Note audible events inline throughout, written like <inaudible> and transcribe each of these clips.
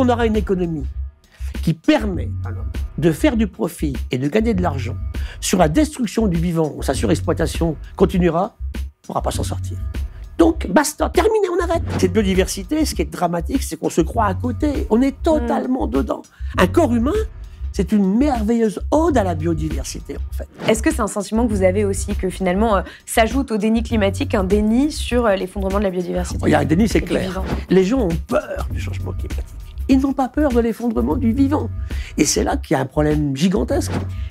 qu'on aura une économie qui permet à l'homme de faire du profit et de gagner de l'argent sur la destruction du vivant, où sa surexploitation continuera, on ne pourra pas s'en sortir. Donc, basta, terminé, on arrête. Cette biodiversité, ce qui est dramatique, c'est qu'on se croit à côté. On est totalement dedans. Un corps humain, c'est une merveilleuse ode à la biodiversité, en fait. Est-ce que c'est un sentiment que vous avez aussi, que finalement euh, s'ajoute au déni climatique un déni sur euh, l'effondrement de la biodiversité? Il y a un déni, c'est clair. Les gens ont peur du changement climatique. Ils n'ont pas peur de l'effondrement du vivant. Et c'est là qu'il y a un problème gigantesque.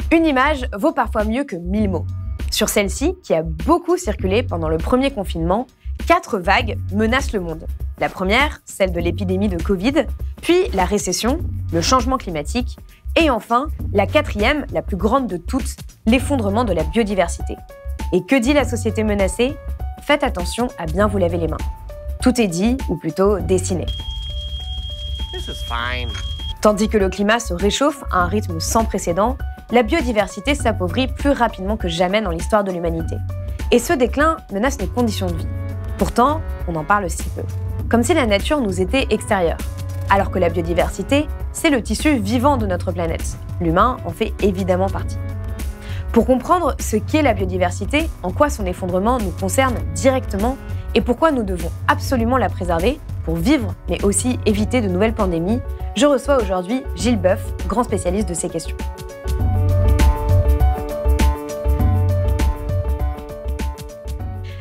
Une image vaut parfois mieux que mille mots. Sur celle-ci, qui a beaucoup circulé pendant le premier confinement, quatre vagues menacent le monde. La première, celle de l'épidémie de Covid, puis la récession, le changement climatique, et enfin, la quatrième, la plus grande de toutes, l'effondrement de la biodiversité. Et que dit la société menacée? Faites attention à bien vous laver les mains. Tout est dit, ou plutôt dessiné. Tandis que le climat se réchauffe à un rythme sans précédent, la biodiversité s'appauvrit plus rapidement que jamais dans l'histoire de l'humanité. Et ce déclin menace nos conditions de vie. Pourtant, on en parle si peu. Comme si la nature nous était extérieure. Alors que la biodiversité, c'est le tissu vivant de notre planète. L'humain en fait évidemment partie. Pour comprendre ce qu'est la biodiversité, en quoi son effondrement nous concerne directement et pourquoi nous devons absolument la préserver pour vivre mais aussi éviter de nouvelles pandémies, je reçois aujourd'hui Gilles Boeuf, grand spécialiste de ces questions.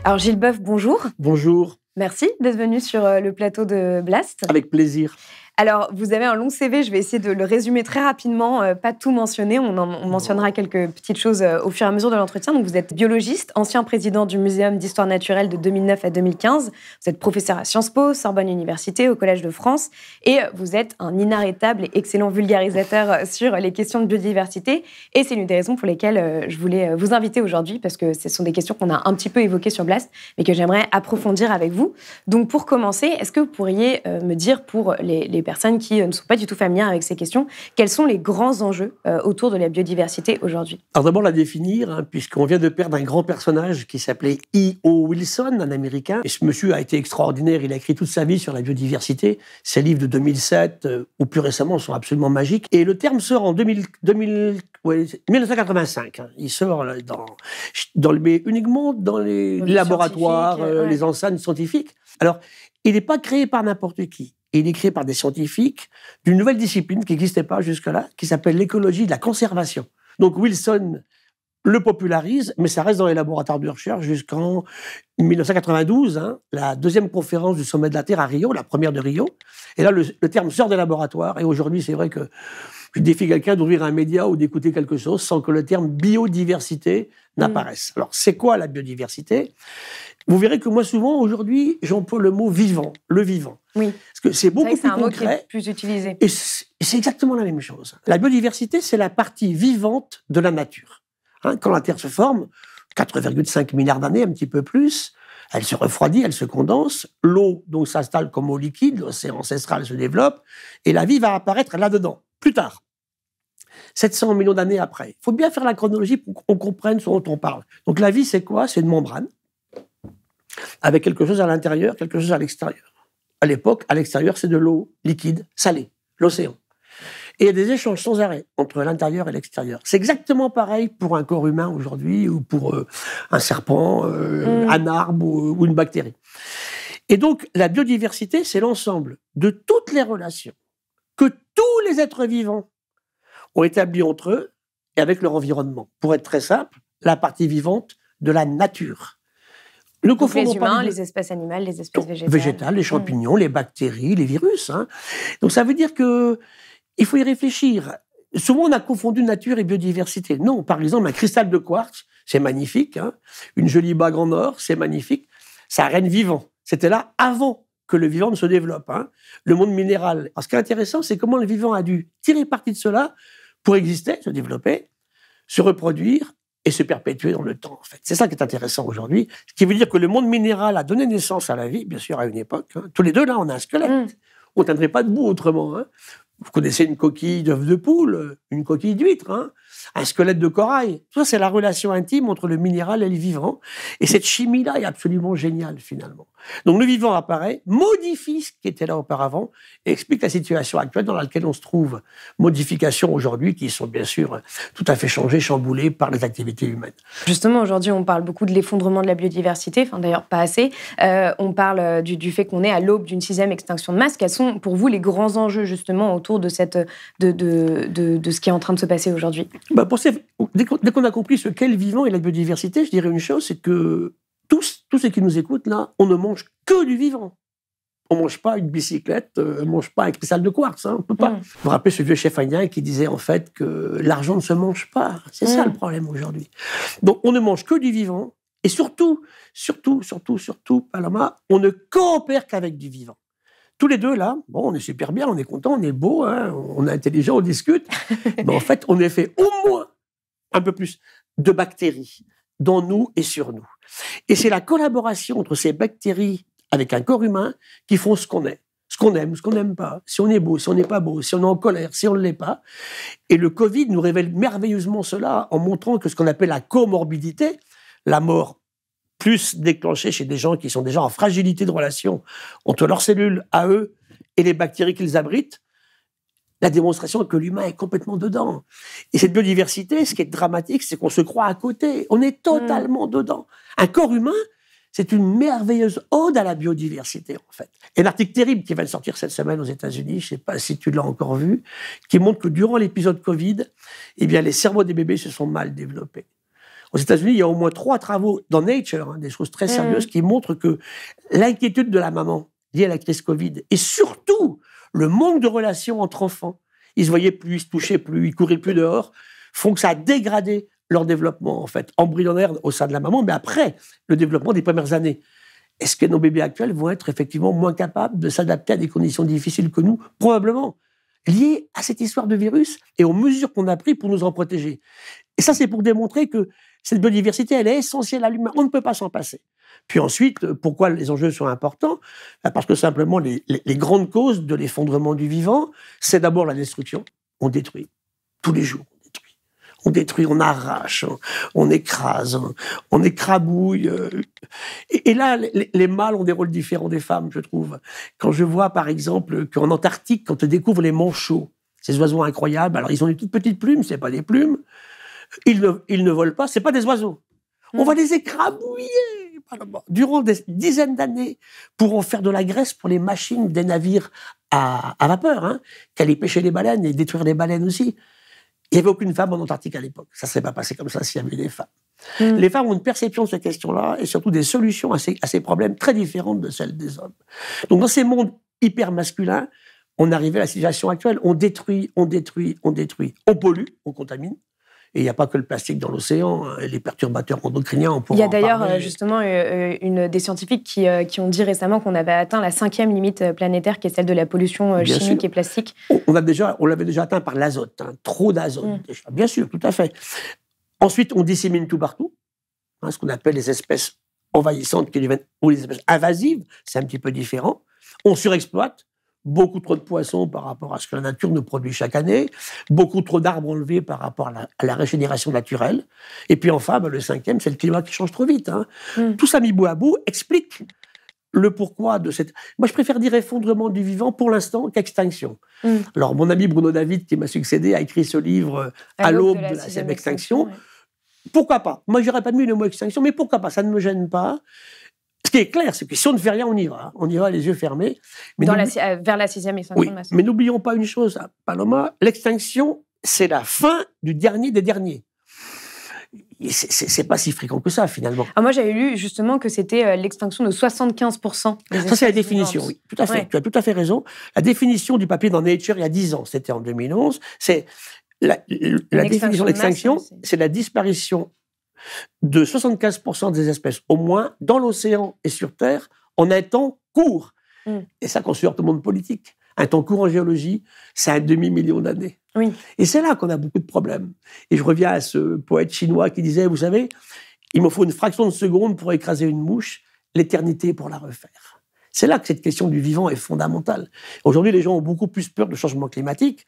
Alors Gilles Boeuf, bonjour. Bonjour, Merci d'être venu sur euh, le plateau de Blast. avec plaisir. Alors, vous avez un long CV, je vais essayer de le résumer très rapidement, euh, pas tout mentionner, on, en- on mentionnera quelques petites choses euh, au fur et à mesure de l'entretien. Donc, vous êtes biologiste, ancien président du Muséum d'histoire naturelle de 2009 à 2015, vous êtes professeur à Sciences Po, Sorbonne Université, au Collège de France, et euh, vous êtes un inarrêtable et excellent vulgarisateur sur les questions de biodiversité. Et c'est l'une des raisons pour lesquelles je voulais vous inviter aujourd'hui, parce que ce sont des questions qu'on a un petit peu évoquées sur Blast, mais que j'aimerais approfondir avec vous. Donc, pour commencer, est-ce que vous pourriez me dire, pour les, les personnes qui euh, ne sont pas du tout familières avec ces questions, quels sont les grands enjeux euh, autour de la biodiversité aujourd'hui? Alors d'abord la définir, hein, puisqu'on vient de perdre un grand personnage qui s'appelait E.O. Wilson, un Américain. Et ce monsieur a été extraordinaire, il a écrit toute sa vie sur la biodiversité. Ses livres de 2007 euh, ou plus récemment sont absolument magiques. Et le terme sort en 2000, 2000, ouais, 1985. hein. Il sort là, dans, dans le- mais uniquement dans les laboratoires, euh, ouais. les enseignes scientifiques. Alors, il n'est pas créé par n'importe qui. Il est créé par des scientifiques d'une nouvelle discipline qui n'existait pas jusque-là, qui s'appelle l'écologie de la conservation. Donc Wilson le popularise, mais ça reste dans les laboratoires de recherche jusqu'en 1992, hein, la deuxième conférence du sommet de la Terre à Rio, la première de Rio. Et là, le, le terme sort des laboratoires. Et aujourd'hui, c'est vrai que je défie quelqu'un d'ouvrir un média ou d'écouter quelque chose sans que le terme biodiversité n'apparaisse. Alors, c'est quoi la biodiversité? Vous verrez que moi, souvent, aujourd'hui, j'emploie le mot vivant, le vivant. Oui. Parce que c'est beaucoup plus un mot qui concret. est plus utilisé. Et c'est et c'est exactement la même chose. La biodiversité, c'est la partie vivante de la nature. Hein, quand la Terre se forme, 4,5 milliards d'années, un petit peu plus, elle se refroidit, elle se condense, l'eau donc s'installe comme eau liquide, l'océan ancestral se développe, et la vie va apparaître là-dedans, plus tard. 700 millions d'années après. Il faut bien faire la chronologie pour qu'on comprenne ce dont on parle. Donc la vie, c'est quoi? C'est une membrane, avec quelque chose à l'intérieur, quelque chose à l'extérieur. À l'époque, à l'extérieur, c'est de l'eau liquide, salée, l'océan. Et il y a des échanges sans arrêt entre l'intérieur et l'extérieur. C'est exactement pareil pour un corps humain aujourd'hui, ou pour euh, un serpent, euh, Mm. un arbre ou, ou une bactérie. Et donc, la biodiversité, c'est l'ensemble de toutes les relations que tous les êtres vivants ont établies entre eux et avec leur environnement. Pour être très simple, la partie vivante de la nature. Ne Donc, les humains, les espèces animales, les espèces végétales. Végétales, les champignons, les bactéries, les virus. hein. Donc ça veut dire que il faut y réfléchir. Souvent, on a confondu nature et biodiversité. Non, par exemple, un cristal de quartz, c'est magnifique. hein. Une jolie bague en or, c'est magnifique. Ça de vivant. C'était là avant que le vivant ne se développe. hein. Le monde minéral. Alors, ce qui est intéressant, c'est comment le vivant a dû tirer parti de cela pour exister, se développer, se reproduire et se perpétuer dans le temps. En fait, c'est ça qui est intéressant aujourd'hui. Ce qui veut dire que le monde minéral a donné naissance à la vie, bien sûr, à une époque. hein. Tous les deux là, on a un squelette. Mm. On ne tiendrait pas debout autrement. hein. Vous connaissez une coquille d'œuf de poule, une coquille d'huître, hein, un squelette de corail. Tout ça, c'est la relation intime entre le minéral et le vivant. Et cette chimie-là est absolument géniale, finalement. Donc le vivant apparaît, modifie ce qui était là auparavant et explique la situation actuelle dans laquelle on se trouve. Modifications aujourd'hui qui sont bien sûr tout à fait changées, chamboulées par les activités humaines. Justement, aujourd'hui, on parle beaucoup de l'effondrement de la biodiversité, enfin d'ailleurs pas assez. Euh, on parle euh, du, fait qu'on est à l'aube d'une sixième extinction de masse. Quels sont pour vous les grands enjeux justement autour de, ce qui est en train de se passer aujourd'hui? Bah pour Dès qu'on a compris ce qu'est le vivant et la biodiversité, je dirais une chose, c'est que tous, tous ceux qui nous écoutent là, on ne mange que du vivant. On ne mange pas une bicyclette, euh, on ne mange pas un cristal de quartz, hein, on peut pas. Mm. Vous vous rappelez ce vieux chef indien qui disait en fait que l'argent ne se mange pas. C'est ça mm. le problème aujourd'hui. Donc on ne mange que du vivant et surtout, surtout, surtout, surtout, Paloma, on ne coopère qu'avec du vivant. Tous les deux là, bon, on est super bien, on est content, on est beau, hein, on est intelligent, on discute, <laughs> mais en fait, on est fait au moins un peu plus de bactéries dans nous et sur nous. Et c'est la collaboration entre ces bactéries avec un corps humain qui font ce qu'on est. Ce qu'on aime, ce qu'on n'aime pas, si on est beau, si on n'est pas beau, si on est en colère, si on ne l'est pas. Et le Covid nous révèle merveilleusement cela en montrant que ce qu'on appelle la comorbidité, la mort plus déclenchée chez des gens qui sont déjà en fragilité de relation entre leurs cellules à eux et les bactéries qu'ils abritent, la démonstration que l'humain est complètement dedans. Et cette biodiversité, ce qui est dramatique, c'est qu'on se croit à côté. On est totalement mm. dedans. Un corps humain, c'est une merveilleuse ode à la biodiversité, en fait. Et l'article terrible qui va sortir cette semaine aux États-Unis, je ne sais pas si tu l'as encore vu, qui montre que durant l'épisode Covid, eh bien, les cerveaux des bébés se sont mal développés. Aux États-Unis, il y a au moins trois travaux dans Nature, hein, des choses très mm. sérieuses, qui montrent que l'inquiétude de la maman liée à la crise Covid, et surtout le manque de relations entre enfants, ils se voyaient plus, ils se touchaient plus, ils couraient plus dehors, font que ça a dégradé leur développement, en fait, embryonnaire au sein de la maman, mais après le développement des premières années. Est-ce que nos bébés actuels vont être effectivement moins capables de s'adapter à des conditions difficiles que nous? Probablement. Lié à cette histoire de virus et aux mesures qu'on a prises pour nous en protéger. Et ça, c'est pour démontrer que cette biodiversité, elle est essentielle à l'humain. On ne peut pas s'en passer. Puis ensuite, euh, pourquoi les enjeux sont importants? Bah, Parce que simplement, les, grandes causes de l'effondrement du vivant, c'est d'abord la destruction. On détruit. Tous les jours, on détruit. On arrache, on, écrase, on écrabouille. Euh. Et, là, les, mâles ont des rôles différents des femmes, je trouve. Quand je vois, par exemple, qu'en Antarctique, quand on découvre les manchots, ces oiseaux incroyables, alors ils ont des toutes petites plumes, c'est pas des plumes, ils ne, ils ne volent pas, c'est pas des oiseaux. On va les écrabouiller durant des dizaines d'années pour en faire de la graisse pour les machines des navires à, vapeur, hein, qui allaient pêcher les baleines et détruire les baleines aussi. Il n'y avait aucune femme en Antarctique à l'époque. Ça ne serait pas passé comme ça s'il y avait des femmes. Hmm. Les femmes ont une perception de cette question-là et surtout des solutions à ces, à ces, problèmes très différentes de celles des hommes. Donc dans ces mondes hyper masculins, on arrivait à la situation actuelle. On détruit, on détruit, on détruit. On pollue, on contamine. Et il n'y a pas que le plastique dans l'océan, hein, les perturbateurs endocriniens, on Il y a d'ailleurs euh, justement euh, euh, une, des scientifiques qui, qui ont dit récemment qu'on avait atteint la cinquième limite planétaire, qui est celle de la pollution chimique et plastique. On, a déjà, on l'avait déjà atteint par l'azote, hein, trop d'azote mm. Bien sûr, tout à fait. Ensuite, on dissémine tout partout, hein, ce qu'on appelle les espèces envahissantes qui deviennent, ou les espèces invasives, c'est un petit peu différent. On surexploite, beaucoup trop de poissons par rapport à ce que la nature nous produit chaque année, beaucoup trop d'arbres enlevés par rapport à la, régénération naturelle. Et puis enfin, ben, le cinquième, c'est le climat qui change trop vite. Hein. Hmm. Tout ça mis bout à bout explique le pourquoi de cette... Moi, je préfère dire effondrement du vivant pour l'instant qu'extinction. Hmm. Alors, mon ami Bruno David, qui m'a succédé, a écrit ce livre euh, à, l'aube de la, sixième extinction. Pourquoi pas? Moi, j'aurais pas mis le mot extinction, mais pourquoi pas? Ça ne me gêne pas. Ce qui est clair, c'est que si on ne fait rien, on y va. On y va les yeux fermés. Mais euh, vers la sixième extinction oui, Mais n'oublions pas une chose, Paloma, l'extinction, c'est la fin du dernier des derniers. C'est pas si fréquent que ça, finalement. Ah, moi, j'avais lu justement que c'était euh, l'extinction de 75%. Ça, c'est la définition, oui. Tout à fait. Tu as tout à fait raison. La définition du papier dans Nature, il y a 10 ans, c'était en 2011, c'est la, la définition de l'extinction, c'est la disparition de 75% des espèces au moins dans l'océan et sur Terre en un temps court. Mm. Et ça concerne tout le monde politique. Un temps court en géologie, c'est un demi-million d'années. Oui. Et c'est là qu'on a beaucoup de problèmes. Et je reviens à ce poète chinois qui disait, vous savez, il me faut une fraction de seconde pour écraser une mouche, l'éternité pour la refaire. C'est là que cette question du vivant est fondamentale. Aujourd'hui, les gens ont beaucoup plus peur du changement climatique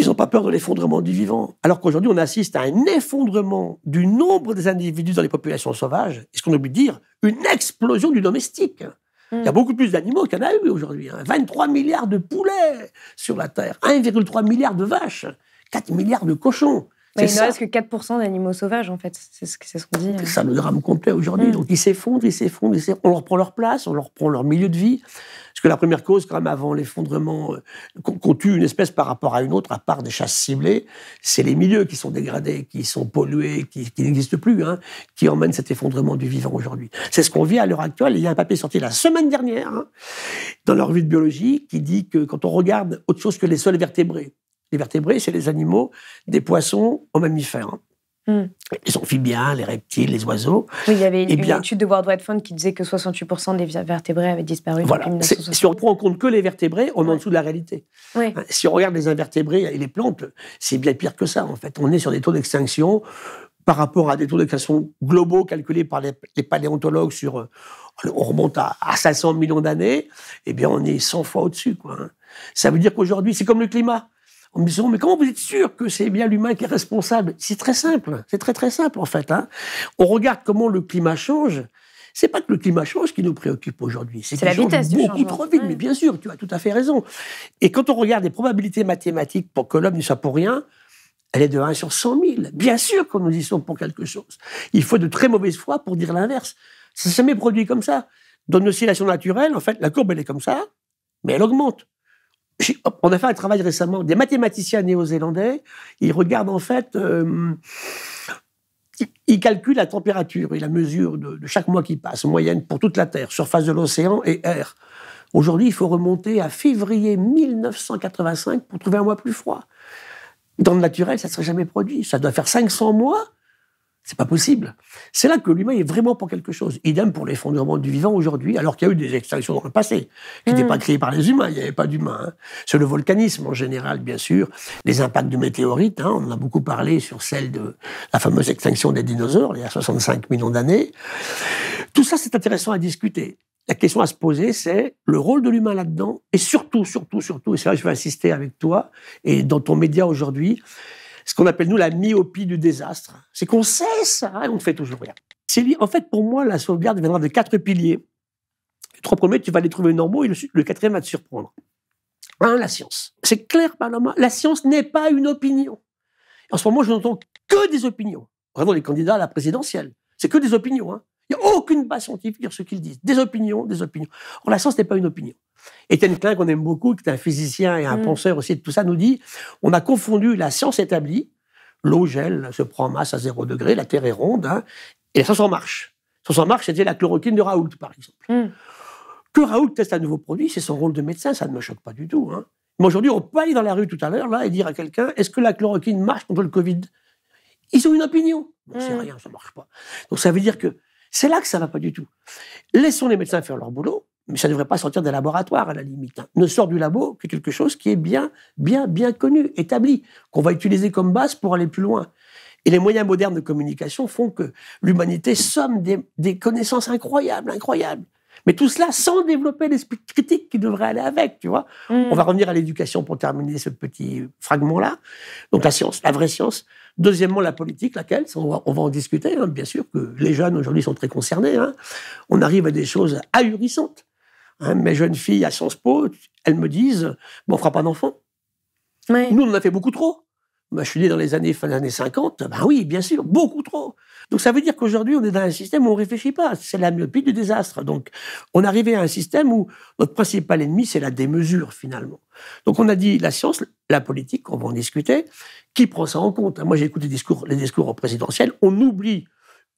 Ils n'ont pas peur de l'effondrement du vivant. Alors qu'aujourd'hui, on assiste à un effondrement du nombre des individus dans les populations sauvages. Et ce qu'on oublie de dire, une explosion du domestique. Il y a hmm. beaucoup plus d'animaux qu'il y en a eu aujourd'hui. 23 hein. milliards de poulets sur la Terre, 1,3 milliard de vaches, 4 milliards de cochons. Mais il ne reste que 4% d'animaux sauvages, en fait. C'est ce qu'on dit. C'est ça le drame complet aujourd'hui. Hmm. Donc ils s'effondrent, ils s'effondrent, on leur prend leur place, on leur prend leur milieu de vie. Parce que la première cause, quand même, avant l'effondrement, euh, qu'on tue une espèce par rapport à une autre, à part des chasses ciblées, c'est les milieux qui sont dégradés, qui sont pollués, qui, n'existent plus, hein, qui emmènent cet effondrement du vivant aujourd'hui. C'est ce qu'on vit à l'heure actuelle. Il y a un papier sorti la semaine dernière, hein, dans leur revue de biologie, qui dit que quand on regarde autre chose que les seuls vertébrés, les vertébrés, c'est les animaux, des poissons aux mammifères. Hein. Hmm. Les amphibiens, les reptiles, les oiseaux. Oui, il y avait une, eh étude de World Wide Fund qui disait que 68% des vertébrés avaient disparu voilà. Si on prend en compte que les vertébrés, on est en dessous de la réalité. Hein, si on regarde les invertébrés et les plantes, c'est bien pire que ça, en fait. On est sur des taux d'extinction par rapport à des taux d'extinction globaux calculés par les, paléontologues sur... Euh, on remonte à, 500 millions d'années, eh bien, on est 100 fois au-dessus, quoi. Hein. Ça veut dire qu'aujourd'hui, c'est comme le climat. On me dit mais comment vous êtes sûr que c'est bien l'humain qui est responsable? C'est très simple, c'est très très simple en fait. Hein. On regarde comment le climat change. C'est pas que le climat change qui nous préoccupe aujourd'hui. C'est la vitesse du beaucoup trop vite, mais bien sûr, tu as tout à fait raison. Et quand on regarde les probabilités mathématiques pour que l'homme ne soit pour rien, elle est de 1 sur 100 000. Bien sûr qu'on nous y sommes pour quelque chose. Il faut de très mauvaise foi pour dire l'inverse. Ça s'est jamais produit comme ça. Dans une oscillation naturelle, en fait, la courbe, elle est comme ça, mais elle augmente on a fait un travail récemment, des mathématiciens néo-zélandais, ils regardent en fait, euh, ils calculent la température et la mesure de, chaque mois qui passe, moyenne pour toute la Terre, surface de l'océan et air. Aujourd'hui, il faut remonter à février 1985 pour trouver un mois plus froid. Dans le naturel, ça ne serait jamais produit. Ça doit faire 500 mois c'est pas possible. C'est là que l'humain est vraiment pour quelque chose. Idem pour l'effondrement du vivant aujourd'hui, alors qu'il y a eu des extinctions dans le passé, qui n'étaient mm. pas créées par les humains. Il n'y avait pas d'humains. Hein. Sur le volcanisme en général, bien sûr, les impacts de météorites. Hein, on en a beaucoup parlé sur celle de la fameuse extinction des dinosaures il y a 65 millions d'années. Tout ça, c'est intéressant à discuter. La question à se poser, c'est le rôle de l'humain là-dedans, et surtout, surtout, surtout, et c'est là que je vais insister avec toi et dans ton média aujourd'hui, ce qu'on appelle nous la myopie du désastre. C'est qu'on sait ça et on ne fait toujours rien. C'est en fait, pour moi, la sauvegarde viendra de quatre piliers. Les trois premiers, tu vas les trouver normaux et le, quatrième va te surprendre. Un, la science. C'est clair, Panama, la science n'est pas une opinion. En ce moment, je n'entends que des opinions. Vraiment, les candidats à la présidentielle, c'est que des opinions. Hein. Il n'y a aucune base scientifique sur ce qu'ils disent. Des opinions, des opinions. Or, la science n'est pas une opinion. Étienne Klein, qu'on aime beaucoup, qui est un physicien et un mm. penseur aussi de tout ça, nous dit on a confondu la science établie, l'eau gèle, se prend en masse à zéro degré, la Terre est ronde, hein, et la science en marche. La science en marche, c'était la chloroquine de Raoult, par exemple. Mm. Que Raoult teste un nouveau produit, c'est son rôle de médecin, ça ne me choque pas du tout. Hein. Mais aujourd'hui, on peut aller dans la rue tout à l'heure là et dire à quelqu'un est-ce que la chloroquine marche contre le Covid? Ils ont une opinion. Non, c'est mm. rien, ça ne marche pas. Donc ça veut dire que c'est là que ça ne va pas du tout. Laissons les médecins faire leur boulot mais ça ne devrait pas sortir des laboratoires à la limite. Hein. Ne sort du labo que quelque chose qui est bien, bien, bien connu, établi, qu'on va utiliser comme base pour aller plus loin. Et les moyens modernes de communication font que l'humanité somme des, connaissances incroyables, incroyables. Mais tout cela sans développer l'esprit critique qui devrait aller avec, tu vois. Mm. On va revenir à l'éducation pour terminer ce petit fragment-là. Donc la science, la vraie science. Deuxièmement, la politique, laquelle on va, on va en discuter, hein, bien sûr, que les jeunes aujourd'hui sont très concernés. Hein. On arrive à des choses ahurissantes. Hein, mes jeunes filles à Sciences Po, elles me disent bon, on fera pas d'enfants. Nous, on en a fait beaucoup trop. Moi, je suis né dans les années fin des années 50. Ben oui, bien sûr, beaucoup trop. Donc ça veut dire qu'aujourd'hui, on est dans un système où on réfléchit pas. C'est la myopie du désastre. Donc on arrivait à un système où notre principal ennemi, c'est la démesure finalement. Donc on a dit la science, la politique, on va en discuter. Qui prend ça en compte? Moi, j'ai écouté les discours, les discours présidentiels. On oublie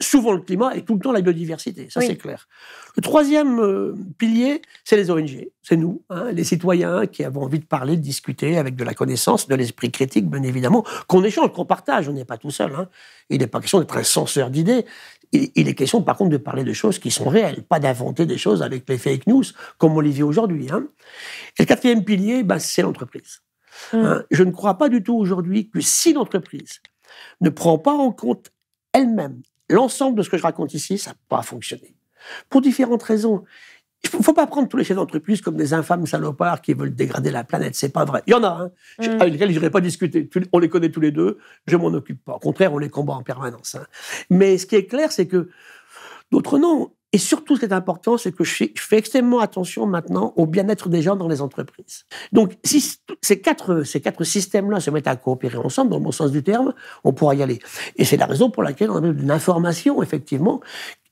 souvent le climat et tout le temps la biodiversité, ça c'est clair. Le troisième euh, pilier, c'est les ONG, c'est nous, hein, les citoyens qui avons envie de parler, de discuter avec de la connaissance, de l'esprit critique, bien évidemment, qu'on échange, qu'on partage, on n'est pas tout seul. Hein. Il n'est pas question d'être un censeur d'idées, il, est question par contre de parler de choses qui sont réelles, pas d'inventer des choses avec les fake news, comme on les vit aujourd'hui. Hein. Et le quatrième pilier, bah, c'est l'entreprise. Mmh. Je ne crois pas du tout aujourd'hui que si l'entreprise ne prend pas en compte elle-même L'ensemble de ce que je raconte ici, ça n'a pas fonctionné. Pour différentes raisons. Il ne faut pas prendre tous les chefs d'entreprise comme des infâmes salopards qui veulent dégrader la planète. C'est pas vrai. Il y en a, hein, mm. avec lesquels je n'irai pas discuter. On les connaît tous les deux. Je m'en occupe pas. Au contraire, on les combat en permanence. Hein. Mais ce qui est clair, c'est que d'autres non. Et surtout, ce qui est important, c'est que je fais, extrêmement attention maintenant au bien-être des gens dans les entreprises. Donc, si ces quatre, ces quatre systèmes-là se mettent à coopérer ensemble, dans le bon sens du terme, on pourra y aller. Et c'est la raison pour laquelle on a besoin d'une information, effectivement,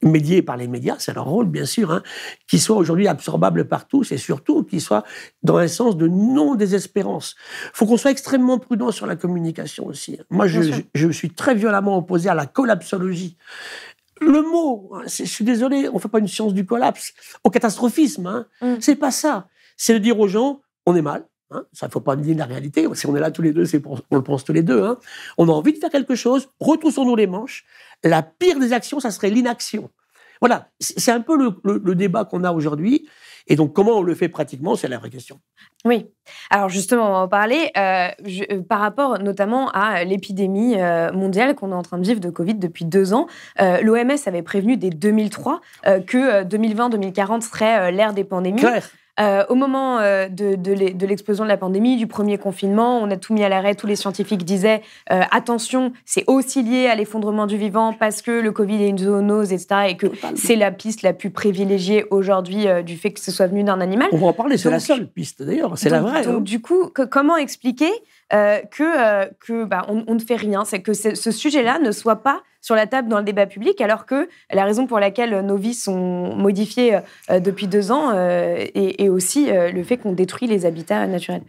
médiée par les médias, c'est leur rôle, bien sûr, hein, qui soit aujourd'hui absorbable par tous et surtout qui soit dans un sens de non-désespérance. Il faut qu'on soit extrêmement prudent sur la communication aussi. Moi, je, je, je suis très violemment opposé à la collapsologie le mot, hein, je suis désolé, on ne fait pas une science du collapse, au catastrophisme. Hein. Mm. C'est pas ça. C'est de dire aux gens, on est mal. Hein, ça, ne faut pas dire la réalité. Si on est là tous les deux, c'est on le pense tous les deux. Hein. On a envie de faire quelque chose. Retroussons-nous les manches. La pire des actions, ça serait l'inaction. Voilà. C'est un peu le débat qu'on a aujourd'hui. Et donc, comment on le fait pratiquement, c'est la vraie question. Oui. Alors justement, on va en parler euh, euh, par rapport notamment à l'épidémie euh, mondiale qu'on est en train de vivre de Covid depuis deux ans. L'OMS avait prévenu dès 2003 que 2020-2040 serait l'ère des pandémies. Euh, au moment euh, de, l'explosion de la pandémie, du premier confinement, on a tout mis à l'arrêt. Tous les scientifiques disaient euh, attention, c'est aussi lié à l'effondrement du vivant parce que le Covid est une zoonose, etc. Et que c'est la piste la plus privilégiée aujourd'hui du fait que ce soit venu d'un animal. On va en parler, c'est la seule piste d'ailleurs, c'est la vraie. Donc, hein. du coup, comment expliquer que, que bah, on, ne fait rien C'est que ce sujet-là ne soit pas sur la table dans le débat public, alors que la raison pour laquelle nos vies sont modifiées euh, depuis deux ans euh, est, aussi euh, le fait qu'on détruit les habitats naturels.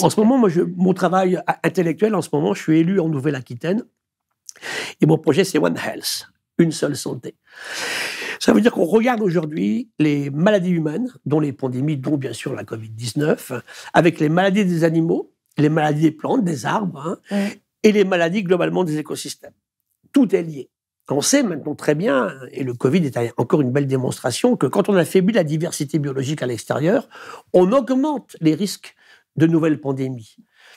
En ce moment, moi, mon travail intellectuel, en ce moment, je suis élu en Nouvelle-Aquitaine. Et mon projet, c'est One Health, une seule santé. Ça veut dire qu'on regarde aujourd'hui les maladies humaines, dont les pandémies, dont bien sûr la Covid-19, avec les maladies des animaux, les maladies des plantes, des arbres, hein, et les maladies globalement des écosystèmes tout est lié. On sait maintenant très bien, et le Covid est encore une belle démonstration, que quand on affaiblit la diversité biologique à l'extérieur, on augmente les risques de nouvelles pandémies.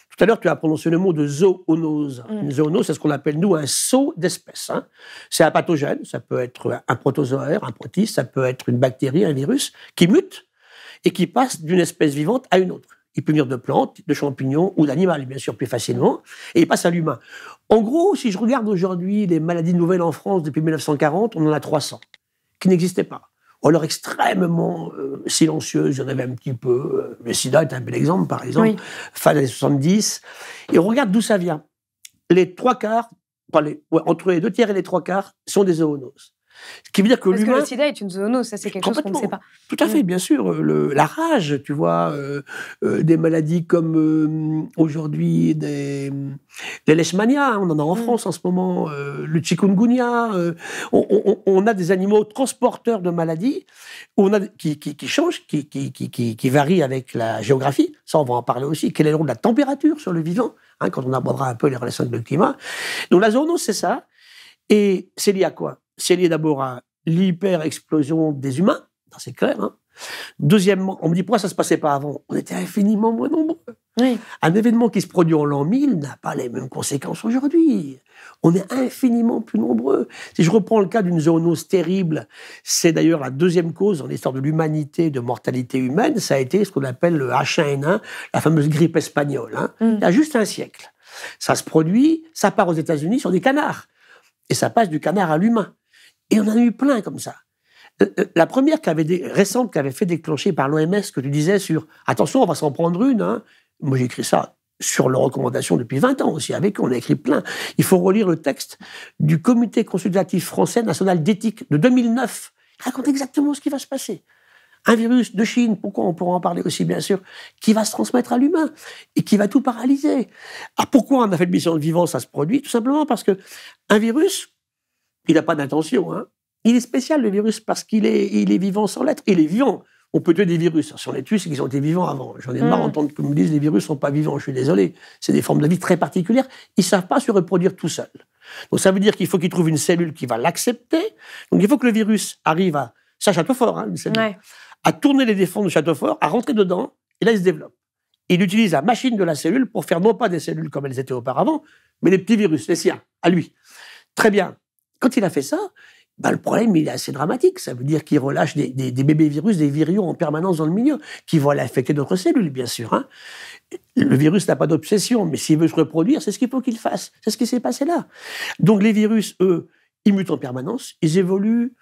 Tout à l'heure, tu as prononcé le mot de zoonose. Une zoonose, c'est ce qu'on appelle, nous, un saut d'espèce. Hein. C'est un pathogène, ça peut être un protozoaire, un protiste, ça peut être une bactérie, un virus, qui mute et qui passe d'une espèce vivante à une autre. Il peut venir de plantes, de champignons ou d'animaux, bien sûr, plus facilement, et il passe à l'humain. En gros, si je regarde aujourd'hui les maladies nouvelles en France depuis 1940, on en a 300, qui n'existaient pas. Ou alors extrêmement euh, silencieuses, il y en avait un petit peu. Euh, le sida est un bel exemple, par exemple, fin des années 70. Et on regarde d'où ça vient. Les trois quarts, entre les deux tiers et les trois quarts, sont des zoonoses. Ce qui veut dire que Parce que le sida est une zoonose, ça c'est quelque chose qu'on ne sait pas. Tout à fait, mm. bien sûr. Le, la rage, tu vois, euh, euh, des maladies comme euh, aujourd'hui des, les leishmania, on en a en mm. France en ce moment, le chikungunya. On, on, a des animaux transporteurs de maladies on a, qui, qui, qui changent, qui, qui, qui, varient avec la géographie. Ça, on va en parler aussi. Quel est le rôle de la température sur le vivant hein, Quand on abordera un peu les relations avec le climat. Donc la zoonose, c'est ça. Et c'est lié à quoi? C'est lié d'abord à l'hyper-explosion des humains, c'est clair. Hein. Deuxièmement, on me dit pourquoi ça se passait pas avant? On était infiniment moins nombreux. Un événement qui se produit en l'an 1000 n'a pas les mêmes conséquences aujourd'hui. On est infiniment plus nombreux. Si je reprends le cas d'une zoonose terrible, c'est d'ailleurs la deuxième cause dans l'histoire de l'humanité de mortalité humaine, ça a été ce qu'on appelle le H1N1, la fameuse grippe espagnole. Hein. Mm. Il y a juste un siècle. Ça se produit, ça part aux États-Unis sur des canards. Et ça passe du canard à l'humain. Et on en a eu plein comme ça. Euh, euh, la première qui avait récente qui avait fait déclencher par l'OMS, que tu disais sur attention, on va s'en prendre une. Hein. Moi, j'ai écrit ça sur leurs recommandations depuis 20 ans aussi. Avec eux, on a écrit plein. Il faut relire le texte du Comité consultatif français national d'éthique de 2009. Il raconte exactement ce qui va se passer. Un virus de Chine, pourquoi on pourra en parler aussi bien sûr, qui va se transmettre à l'humain et qui va tout paralyser. Ah, pourquoi un affaiblissement de vivant ça se produit? Tout simplement parce que un virus, il n'a pas d'intention. Hein. Il est spécial, le virus, parce qu'il est, il est vivant sans l'être. Il est vivant. On peut tuer des virus. Si on les tue, c'est qu'ils ont été vivants avant. J'en ai marre mm. d'entendre qu'on me dise les virus ne sont pas vivants. Je suis désolé. C'est des formes de vie très particulières. Ils ne savent pas se reproduire tout seuls. Donc ça veut dire qu'il faut qu'ils trouvent une cellule qui va l'accepter. Donc il faut que le virus arrive à. Ça, château fort, hein, À tourner les défenses de château fort, à rentrer dedans, et là, il se développe. Il utilise la machine de la cellule pour faire non pas des cellules comme elles étaient auparavant, mais des petits virus, les siens, à lui. Très bien. Quand il a fait ça, bah, le problème, il est assez dramatique. Ça veut dire qu'il relâche des, bébés virus, des virions en permanence dans le milieu, qui vont aller affecter d'autres cellules, bien sûr. Hein. Le virus n'a pas d'obsession, mais s'il veut se reproduire, c'est ce qu'il faut qu'il fasse. C'est ce qui s'est passé là. Donc les virus, eux, ils mutent en permanence, ils évoluent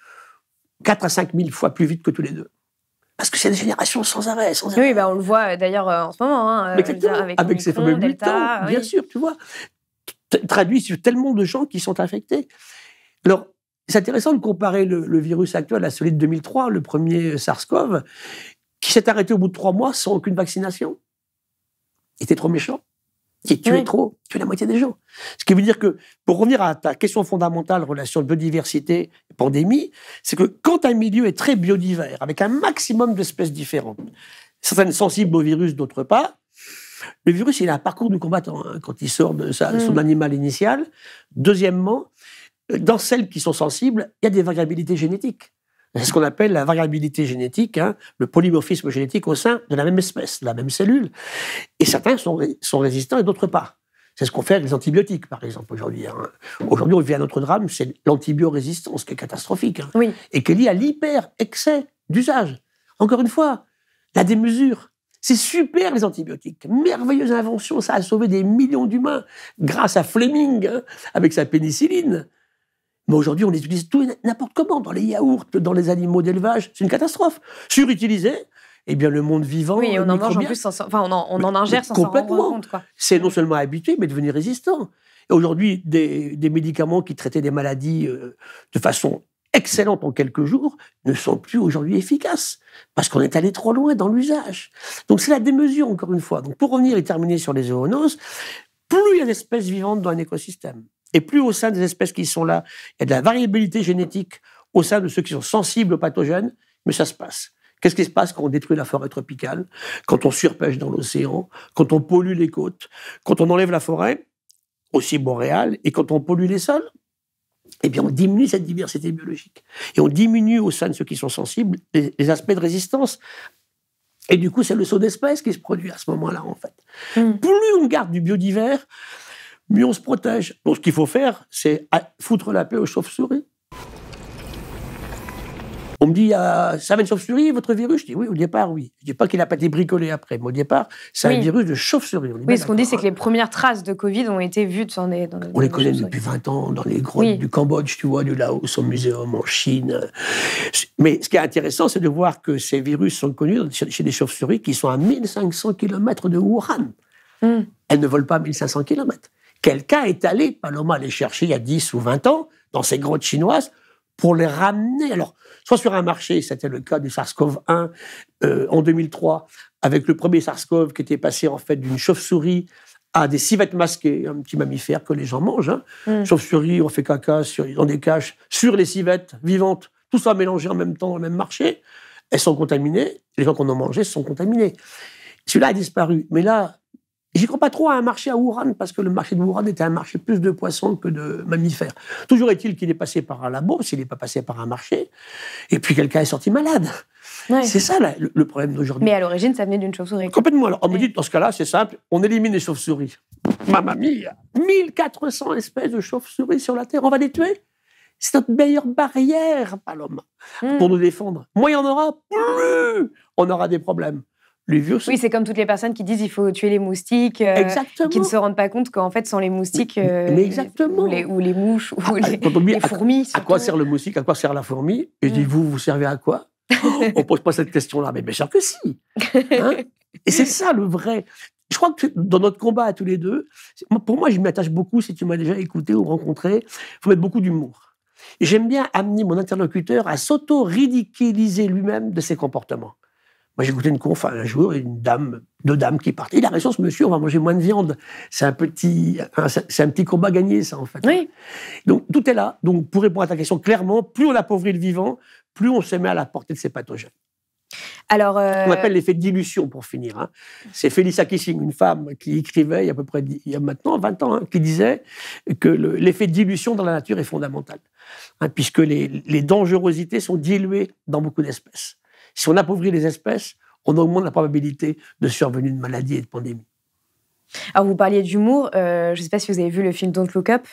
4 à 5 000 fois plus vite que tous les deux. Parce que c'est des générations sans arrêt. Sans arrêt. Oui, bah on le voit euh, d'ailleurs euh, en ce moment. Hein, euh, avec, avec ces fameux Delta, bien sûr, tu vois. Traduit sur tellement de gens qui sont infectés. Alors, c'est intéressant de comparer le, virus actuel à celui de 2003, le premier SARS-CoV, qui s'est arrêté au bout de trois mois sans aucune vaccination. Il était trop méchant. Il tuait trop, tuait la moitié des gens. Ce qui veut dire que, pour revenir à ta question fondamentale, relation de biodiversité pandémie, c'est que quand un milieu est très biodivers, avec un maximum d'espèces différentes, certaines sensibles au virus, d'autres pas, le virus, il a un parcours du combattant hein, quand il sort de sa, son mm. animal initial. Deuxièmement, dans celles qui sont sensibles, il y a des variabilités génétiques. C'est ce qu'on appelle la variabilité génétique, hein, le polymorphisme génétique au sein de la même espèce, de la même cellule. Et certains sont, sont résistants et d'autres pas. C'est ce qu'on fait avec les antibiotiques, par exemple, aujourd'hui. Hein. Aujourd'hui, on vit à notre drame, c'est l'antibiorésistance qui est catastrophique. Hein, oui. Et qui est liée à l'hyper-excès d'usage. Encore une fois, la démesure. C'est super, les antibiotiques. Merveilleuse invention. Ça a sauvé des millions d'humains grâce à Fleming, avec sa pénicilline. Mais aujourd'hui, on les utilise tout n'importe comment, dans les yaourts, dans les animaux d'élevage. C'est une catastrophe. Surutilisé, eh bien, le monde vivant. Oui, on en mange en plus, enfin, on en, on en ingère sans s'en rendre compte. C'est non seulement habitué, mais devenu résistant. Et aujourd'hui, des, des, médicaments qui traitaient des maladies euh, de façon excellente en quelques jours ne sont plus aujourd'hui efficaces parce qu'on est allé trop loin dans l'usage. Donc c'est la démesure encore une fois. Donc pour revenir et terminer sur les zoonoses, plus il y a d'espèces vivantes dans un écosystème, et plus au sein des espèces qui sont là, il y a de la variabilité génétique au sein de ceux qui sont sensibles aux pathogènes, mais ça se passe. Qu'est-ce qui se passe quand on détruit la forêt tropicale, quand on surpêche dans l'océan, quand on pollue les côtes, quand on enlève la forêt, aussi boréale, et quand on pollue les sols? Eh bien, on diminue cette diversité biologique. Et on diminue au sein de ceux qui sont sensibles les, aspects de résistance. Et du coup, c'est le saut d'espèces qui se produit à ce moment-là, en fait. Hmm. Plus on garde du biodivers, mieux on se protège. Donc ce qu'il faut faire, c'est foutre la paix aux chauves-souris. On me dit, ah, ça va une chauve-souris, votre virus? Je dis oui, au départ, oui. Je ne dis pas qu'il n'a pas été bricolé après, mais au départ, c'est un virus de chauve-souris. Oui, ce qu'on dit, c'est que les premières traces de Covid ont été vues dans les. Dans on les connaît depuis 20 ans, dans les grottes du Cambodge, tu vois, du Laos, au muséum, en Chine. Mais ce qui est intéressant, c'est de voir que ces virus sont connus chez des chauves-souris qui sont à 1500 km de Wuhan. Hmm. Elles ne volent pas 1500 km. Quelqu'un est allé, Paloma, les chercher il y a 10 ou 20 ans, dans ces grottes chinoises, pour les ramener. Alors, soit sur un marché, c'était le cas du SARS-CoV-1 euh, en 2003, avec le premier SARS-CoV qui était passé en fait d'une chauve-souris à des civettes masquées, un petit mammifère que les gens mangent. Hein. Mm. Chauve-souris, on fait caca sur, dans des caches, sur les civettes vivantes, tout ça mélangé en même temps dans le même marché. Elles sont contaminées, les gens qu'on a mangé sont contaminés. Celui-là a disparu. Mais là, J'y crois pas trop à un marché à Wuhan, parce que le marché de Wuhan était un marché plus de poissons que de mammifères. Toujours est-il qu'il est passé par un labo, s'il n'est pas passé par un marché, et puis quelqu'un est sorti malade. C'est ça le, problème d'aujourd'hui. Mais à l'origine, ça venait d'une chauve-souris. Complètement. Alors, on me dit, dans ce cas-là, c'est simple, on élimine les chauves-souris. Mamma mia 1400 espèces de chauves-souris sur la Terre, on va les tuer? C'est notre meilleure barrière, Paloma, hmm. pour nous défendre. Moins il y en aura, plus on aura des problèmes. Oui, c'est comme toutes les personnes qui disent il faut tuer les moustiques, euh, qui ne se rendent pas compte qu'en fait, sans les moustiques, euh, exactement. Ou, les, ou, les, mouches, ou ah, les, fourmis. À, quoi sert le moustique À quoi sert la fourmi? Et je dis, mm. vous, vous servez à quoi? <laughs> On ne pose pas cette question-là, mais bien sûr que si. Hein Et c'est ça le vrai. Je crois que dans notre combat à tous les deux, pour moi, je m'attache beaucoup, si tu m'as déjà écouté ou rencontré, il faut mettre beaucoup d'humour. Et j'aime bien amener mon interlocuteur à s'auto-ridiculiser lui-même de ses comportements. Moi, j'ai écouté une conf un jour, une dame, deux dames qui partaient. Il a raison, ce monsieur, on va manger moins de viande. C'est un petit, c'est un petit combat gagné, ça, en fait. Oui. Donc, tout est là. Donc, pour répondre à ta question clairement, plus on appauvrit le vivant, plus on se met à la portée de ces pathogènes. Alors, euh... On appelle l'effet de dilution, pour finir. Hein. C'est Felicia Kissing, une femme qui écrivait il y a à peu près, il y a maintenant 20 ans, hein, qui disait que l'effet de dilution dans la nature est fondamental. Hein, puisque les, les dangerosités sont diluées dans beaucoup d'espèces. Si on appauvrit les espèces, on augmente la probabilité de survenue de maladies et de pandémies. Alors, vous parliez d'humour. Euh, je ne sais pas si vous avez vu le film Don't Look Up,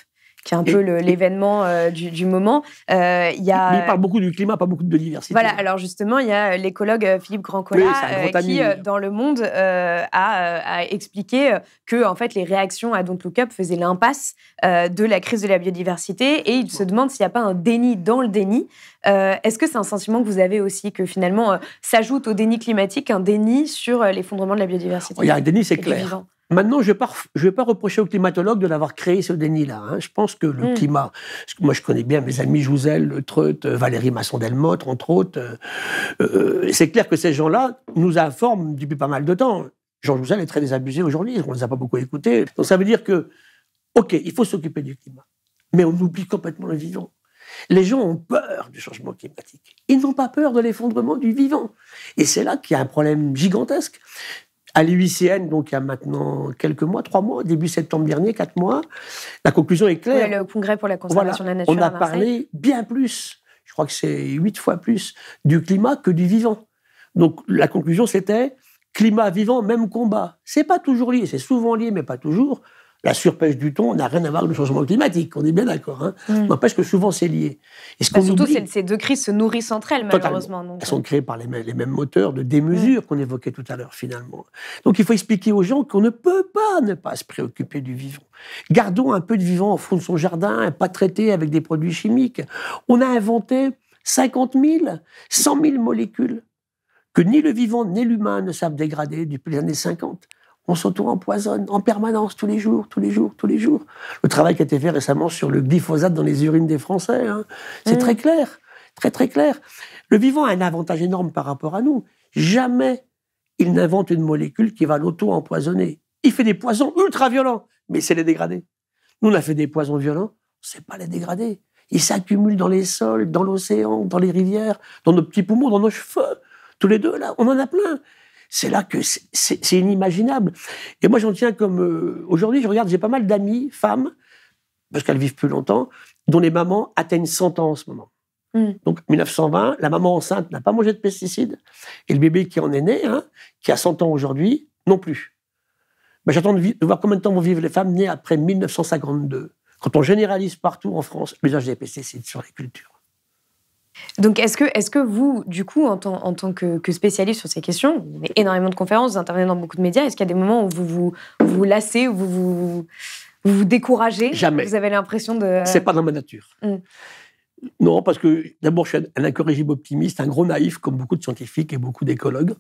qui est un peu l'événement euh, du, moment. Euh, il y a... il parle beaucoup du climat, pas beaucoup de biodiversité. Voilà, alors justement, il y a l'écologue Philippe Grandcola qui, dans Le Monde, a, expliqué que en fait, les réactions à Don't Look Up faisaient l'impasse de la crise de la biodiversité et il se demande s'il n'y a pas un déni dans le déni. Est-ce que c'est un sentiment que vous avez aussi, que finalement s'ajoute au déni climatique un déni sur l'effondrement de la biodiversité? Il y a un déni, c'est clair. Maintenant, je ne vais, pas reprocher aux climatologues de l'avoir créé ce déni-là. Hein. Je pense que le mm. climat, moi je connais bien mes amis Jouzel, Treut, Valérie Masson-Delmotte, entre autres. Euh, euh, c'est clair que ces gens-là nous informent depuis pas mal de temps. Jean Jouzel est très désabusé aujourd'hui, on ne les a pas beaucoup écoutés. Donc ça veut dire que, OK, il faut s'occuper du climat, mais on oublie complètement le vivant. Les gens ont peur du changement climatique. Ils n'ont pas peur de l'effondrement du vivant. Et c'est là qu'il y a un problème gigantesque. À l'UICN, donc il y a maintenant quelques mois, trois mois, début septembre dernier, quatre mois, la conclusion est claire. le congrès pour la conservation de la nature. On a parlé bien plus, je crois que c'est huit fois plus, du climat que du vivant. Donc la conclusion c'était climat vivant, même combat. C'est pas toujours lié, c'est souvent lié, mais pas toujours la surpêche du thon n'a rien à voir avec le changement climatique, on est bien d'accord. Hein mm. N'empêche que souvent c'est lié. Et ce bah, surtout, ces deux crises se nourrissent entre elles, malheureusement. elles sont euh. créées par les mêmes, les mêmes moteurs de démesure mm. qu'on évoquait tout à l'heure, finalement. Donc il faut expliquer aux gens qu'on ne peut pas ne pas se préoccuper du vivant. Gardons un peu de vivant au fond de son jardin, pas traité avec des produits chimiques. On a inventé 50 000, 100 000 molécules que ni le vivant ni l'humain ne savent dégrader depuis les années 50 on s'auto-empoisonne en permanence, tous les jours, tous les jours, tous les jours. Le travail qui a été fait récemment sur le glyphosate dans les urines des Français, hein, c'est mm. très clair, très très clair. Le vivant a un avantage énorme par rapport à nous. Jamais il n'invente une molécule qui va l'auto-empoisonner. Il fait des poisons ultra violents, mais c'est les dégrader. Nous, on a fait des poisons violents, on ne sait pas les dégrader. Ils s'accumulent dans les sols, dans l'océan, dans les rivières, dans nos petits poumons, dans nos cheveux. Tous les deux, là, on en a plein c'est là que c'est inimaginable. Et moi, j'en tiens comme... Euh, aujourd'hui, je regarde, j'ai pas mal d'amis, femmes, parce qu'elles vivent plus longtemps, dont les mamans atteignent 100 ans en ce moment. Mm. Donc, 1920, la maman enceinte n'a pas mangé de pesticides, et le bébé qui en est né, hein, qui a 100 ans aujourd'hui, non plus. Ben, J'attends de, de, voir combien de temps vont vivre les femmes nées après 1952, quand on généralise partout en France l'usage des pesticides sur les cultures. Donc, est-ce que, est que vous, du coup, en tant, en tant que, spécialiste sur ces questions, vous avez énormément de conférences, vous intervenez dans beaucoup de médias, est-ce qu'il y a des moments où vous vous, vous, lassez, où vous vous, vous, découragez? Jamais. Vous avez l'impression de... C'est pas dans ma nature. Hmm. Non, parce que d'abord, je suis un incorrigible optimiste, un gros naïf, comme beaucoup de scientifiques et beaucoup d'écologues.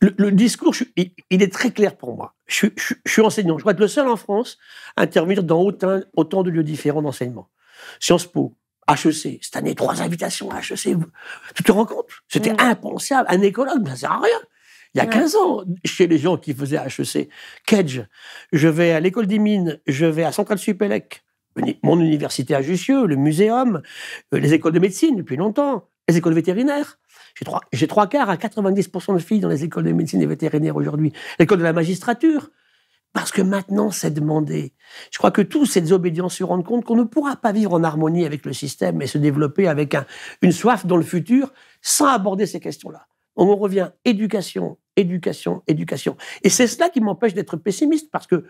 Le, discours, il, est très clair pour moi. Je, suis enseignant. Je dois être le seul en France à intervenir dans autant, autant de lieux différents d'enseignement. Sciences Po, HEC. Cette année, trois invitations à HEC. Tu te rends compte? C'était impensable. Un écologue, ça sert à rien. Il y a 15 ans, chez les gens qui faisaient HEC, Kedge, je vais à l'école des mines, je vais à Centrale Supélec, mon université à Jussieu, le muséum, euh, les écoles de médecine depuis longtemps, les écoles vétérinaires. J'ai trois, j'ai trois quarts à 90% de filles dans les écoles de médecine et vétérinaires aujourd'hui. L'école de la magistrature. Parce que maintenant, c'est demandé. Je crois que tous ces obédiences se rendent compte qu'on ne pourra pas vivre en harmonie avec le système et se développer avec une soif dans le futur sans aborder ces questions-là. On revient éducation, éducation, éducation. Et c'est cela qui m'empêche d'être pessimiste parce que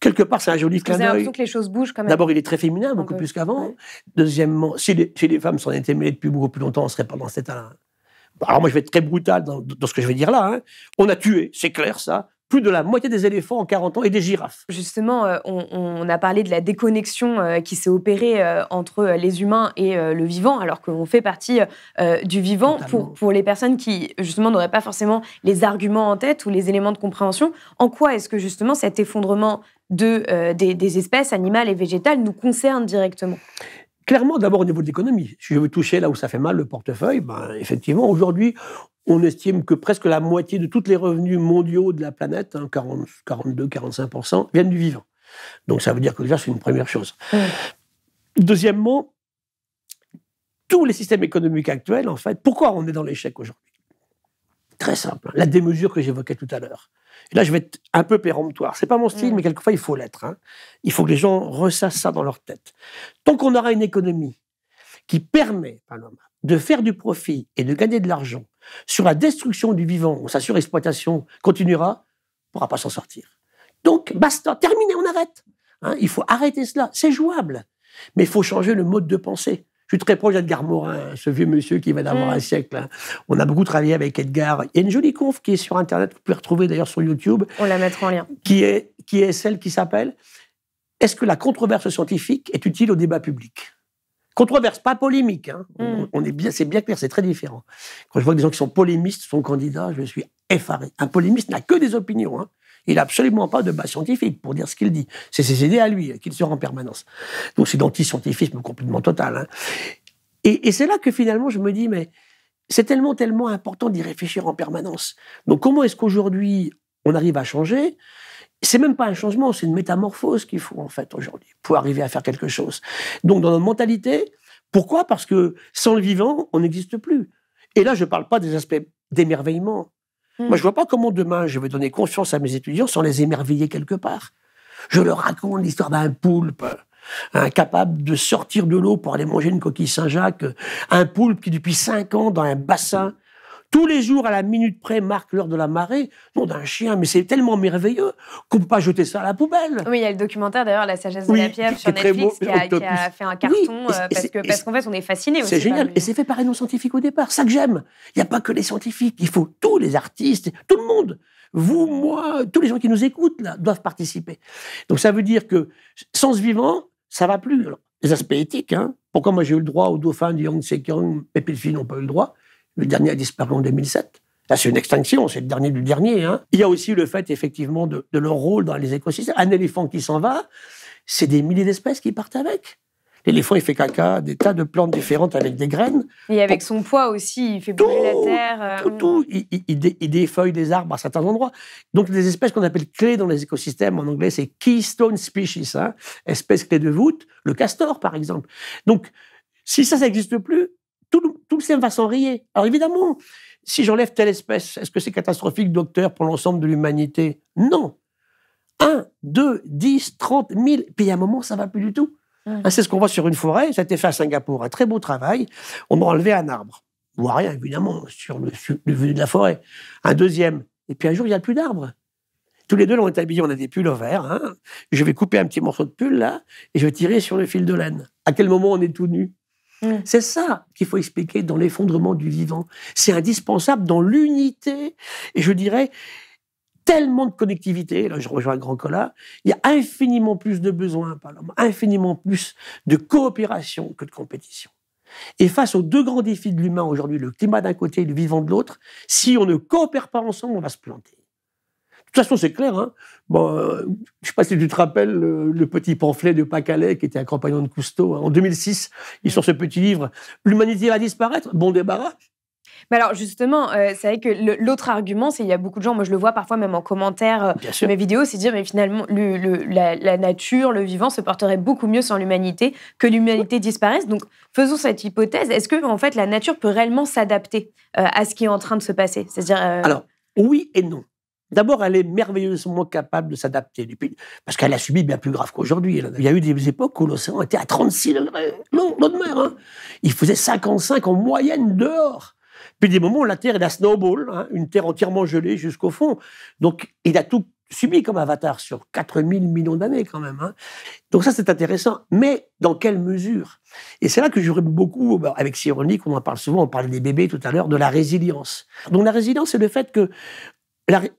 quelque part, c'est un joli clin d'œil. que les choses bougent quand même. D'abord, il est très féminin, beaucoup plus qu'avant. Deuxièmement, si les, femmes s'en étaient mêlées depuis beaucoup plus longtemps, on serait pas dans cet. Alors moi, je vais être très brutal dans, ce que je vais dire là. Hein. On a tué, c'est clair ça, plus de la moitié des éléphants en 40 ans et des girafes. Justement, euh, on, a parlé de la déconnexion euh, qui s'est opérée euh, entre les humains et le vivant, alors qu'on fait partie du vivant. Pour, pour les personnes qui, justement, n'auraient pas forcément les arguments en tête ou les éléments de compréhension, en quoi est-ce que, justement, cet effondrement de, des, espèces animales et végétales nous concerne directement? Clairement, d'abord au niveau de l'économie. Si je veux toucher là où ça fait mal, le portefeuille, ben, effectivement, aujourd'hui, on estime que presque la moitié de tous les revenus mondiaux de la planète, 42-45%, hein, viennent du vivant. Donc ça veut dire que déjà, c'est une première chose. Deuxièmement, tous les systèmes économiques actuels, en fait, pourquoi on est dans l'échec aujourd'hui? Très simple. Hein. La démesure que j'évoquais tout à l'heure. Et là, je vais être un peu péremptoire. C'est pas mon style, mais quelquefois, il faut l'être. Hein. Il faut que les gens ressassent ça dans leur tête. Tant qu'on aura une économie qui permet de faire du profit et de gagner de l'argent sur la destruction du vivant, où sa surexploitation continuera, on ne pourra pas s'en sortir. Donc, basta, terminé, on arrête. Hein. il faut arrêter cela. C'est jouable. Mais il faut changer le mode de pensée. Je suis très proche d'Edgar Morin, ce vieux monsieur qui va d'avoir mm. un siècle. Hein. On a beaucoup travaillé avec Edgar. Il y a une jolie conf qui est sur Internet, que vous pouvez retrouver d'ailleurs sur YouTube. On la mettra en lien. Qui est, qui est celle qui s'appelle Est-ce que la controverse scientifique est utile au débat public? Controverse, pas polémique. Hein. Mm. On, est bien, c'est bien clair, c'est très différent. Quand je vois des gens qui sont polémistes, sont candidats, je suis effaré. Un polémiste n'a que des opinions. Hein. Il n'a absolument pas de base scientifique pour dire ce qu'il dit. C'est ses idées à lui qu'il sort en permanence. Donc c'est d'antiscientifisme complètement total. Hein. Et, c'est là que finalement je me dis, mais c'est tellement, tellement important d'y réfléchir en permanence. Donc comment est-ce qu'aujourd'hui on arrive à changer? C'est même pas un changement, c'est une métamorphose qu'il faut en fait aujourd'hui pour arriver à faire quelque chose. Donc dans notre mentalité, pourquoi? Parce que sans le vivant, on n'existe plus. Et là, je ne parle pas des aspects d'émerveillement. Moi, je hmm. vois pas comment demain je vais donner confiance à mes étudiants sans les émerveiller quelque part. Je leur raconte l'histoire d'un poulpe incapable de sortir de l'eau pour aller manger une coquille Saint-Jacques, un poulpe qui depuis cinq ans dans un bassin tous les jours à la minute près marque l'heure de la marée, non d'un chien, mais c'est tellement merveilleux qu'on ne peut pas jeter ça à la poubelle. Oui, il y a le documentaire d'ailleurs, La sagesse de la pieuvre sur Netflix qui a, fait un carton euh, parce qu'en fait on est fasciné aussi. C'est génial, et c'est fait par les non-scientifiques au départ, ça que j'aime. Il n'y a pas que les scientifiques, il faut tous les artistes, tout le monde. Vous, moi, tous les gens qui nous écoutent là doivent participer. Donc ça veut dire que sans ce vivant, ça va plus. les aspects éthiques, hein. pourquoi moi j'ai eu le droit au dauphin du Yangtze Kiang, Pépé le n'ont pas eu le droit? Le dernier a disparu en 2007. Là, c'est une extinction, c'est le dernier du dernier. Hein. Il y a aussi le fait, effectivement, de, leur rôle dans les écosystèmes. Un éléphant qui s'en va, c'est des milliers d'espèces qui partent avec. L'éléphant, il fait caca, des tas de plantes différentes avec des graines. Et avec son poids aussi, il fait bouger la terre. Euh, tout, tout. Il, il, défeuille des arbres à certains endroits. Donc, des espèces qu'on appelle clés dans les écosystèmes, en anglais, c'est keystone species, hein, espèces clés de voûte, le castor, par exemple. Donc, si ça, ça n'existe plus, tout, le système va s'enrayer. Alors évidemment, si j'enlève telle espèce, est-ce que c'est catastrophique, docteur, pour l'ensemble de l'humanité? Non. 1, 2, 10, 30 000, puis à un moment, ça va plus du tout. Ah, c'est ce qu'on voit sur une forêt, ça a été fait à Singapour, un très beau travail. On a enlevé un arbre, ou rien évidemment, sur le, venu de la forêt. Un deuxième, et puis un jour, il n'y a plus d'arbres. Tous les deux, on est habillés, on a des pulls verts. Hein. Je vais couper un petit morceau de pull là, et je vais tirer sur le fil de laine. À quel moment on est tout nu? Mm. C'est ça qu'il faut expliquer dans l'effondrement du vivant. C'est indispensable dans l'unité, et je dirais tellement de connectivité, là je rejoins Grand Cola, il y a infiniment plus de besoins par l'homme, infiniment plus de coopération que de compétition. Et face aux deux grands défis de l'humain aujourd'hui, le climat d'un côté et le vivant de l'autre, si on ne coopère pas ensemble, on va se planter. De toute façon, c'est clair. Hein. Bon, euh, je ne sais pas si tu te rappelles le, petit pamphlet de Pacalais qui était un compagnon de Cousteau. Hein. En 2006, il sort ce petit livre. L'humanité va disparaître? Bon débarras. Mais alors justement, euh, c'est vrai que l'autre argument, c'est qu'il y a beaucoup de gens, moi je le vois parfois même en commentaire euh, de mes vidéos, c'est dire mais finalement la, nature, le vivant se porterait beaucoup mieux sans l'humanité, que l'humanité disparaisse. Donc faisons cette hypothèse. Est-ce que en fait la nature peut réellement s'adapter à ce qui est en train de se passer? C'est-à-dire alors oui et non. D'abord, elle est merveilleusement capable de s'adapter, parce qu'elle a subi bien plus grave qu'aujourd'hui. Il y a eu des époques où l'océan était à 36 degrés, l'eau de mer. Il faisait 55 en moyenne dehors. Puis des moments où la Terre est la snowball, hein, une Terre entièrement gelée jusqu'au fond. Donc, il a tout subi comme avatar sur 4000 millions d'années quand même. Hein. Donc ça, c'est intéressant. Mais dans quelle mesure? Et c'est là que j'aurais beaucoup, bah, avec Cyronique, on en parle souvent, on parlait des bébés tout à l'heure, de la résilience. Donc la résilience, c'est le fait que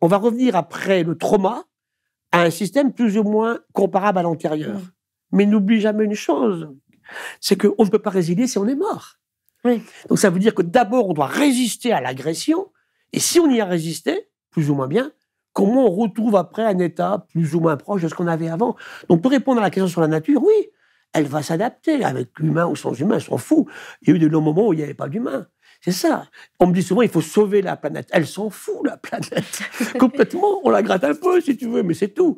on va revenir après le trauma à un système plus ou moins comparable à l'antérieur. Mais n'oublie jamais une chose, c'est qu'on ne peut pas résilier si on est mort. Donc ça veut dire que d'abord, on doit résister à l'agression, et si on y a résisté, plus ou moins bien, comment on retrouve après un état plus ou moins proche de ce qu'on avait avant? Donc pour répondre à la question sur la nature, oui, elle va s'adapter avec l'humain ou sans humain, s'en fout. Il y a eu de longs moments où il n'y avait pas d'humain. C'est ça. On me dit souvent, il faut sauver la planète. Elle s'en fout, la planète. <laughs> Complètement. On la gratte un peu, si tu veux, mais c'est tout.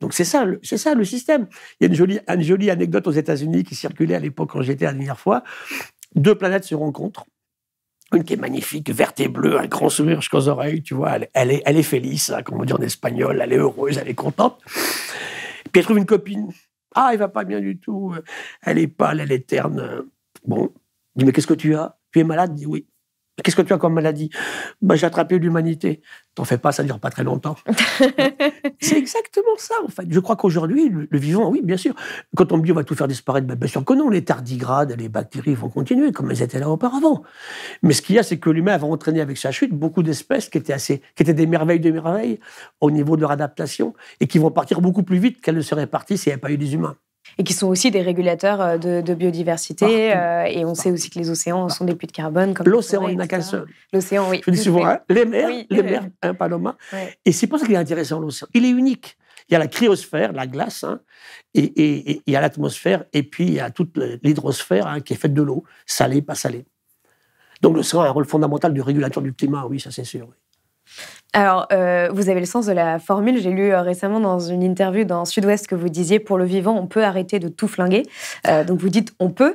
Donc c'est ça, c'est ça le système. Il y a une jolie, une jolie anecdote aux États-Unis qui circulait à l'époque quand j'étais la dernière fois. Deux planètes se rencontrent. Une qui est magnifique, verte et bleue, un grand sourire jusqu'aux oreilles, tu vois. Elle, est, elle est felice, hein, comme on dit en espagnol. Elle est heureuse, elle est contente. Puis elle trouve une copine. Ah, elle va pas bien du tout. Elle est pâle, elle est terne. Bon, je dis mais qu'est-ce que tu as? Tu es malade? Dit oui. Qu'est-ce que tu as comme maladie? Bah, J'ai attrapé l'humanité. T'en fais pas, ça ne dure pas très longtemps. <laughs> c'est exactement ça, en fait. Je crois qu'aujourd'hui, le, vivant, oui, bien sûr. Quand on me dit on va tout faire disparaître, bah, bien sûr que non. Les tardigrades, les bactéries vont continuer comme elles étaient là auparavant. Mais ce qu'il y a, c'est que l'humain va entraîner avec sa chute beaucoup d'espèces qui étaient assez, qui étaient des merveilles de merveilles au niveau de leur adaptation et qui vont partir beaucoup plus vite qu'elles ne seraient parties s'il n'y avait pas eu des humains et qui sont aussi des régulateurs euh, de, biodiversité. Euh, et on sait aussi que les océans sont des puits de carbone. L'océan, il n'a qu'un seul. L'océan, oui. Je dis souvent, hein, les mers, les mers, un Paloma. Et c'est pour ça qu'il est intéressant, l'océan. Il est unique. Il y a la cryosphère, la glace, hein, et, il y a l'atmosphère, et puis il y a toute l'hydrosphère hein, qui est faite de l'eau, salée, pas salée. Donc l'océan a un rôle fondamental du régulateur du climat, oui, ça c'est sûr. Alors, euh, vous avez le sens de la formule. J'ai lu euh, récemment dans une interview dans Sud-Ouest que vous disiez pour le vivant, on peut arrêter de tout flinguer. Euh, donc, vous dites on peut.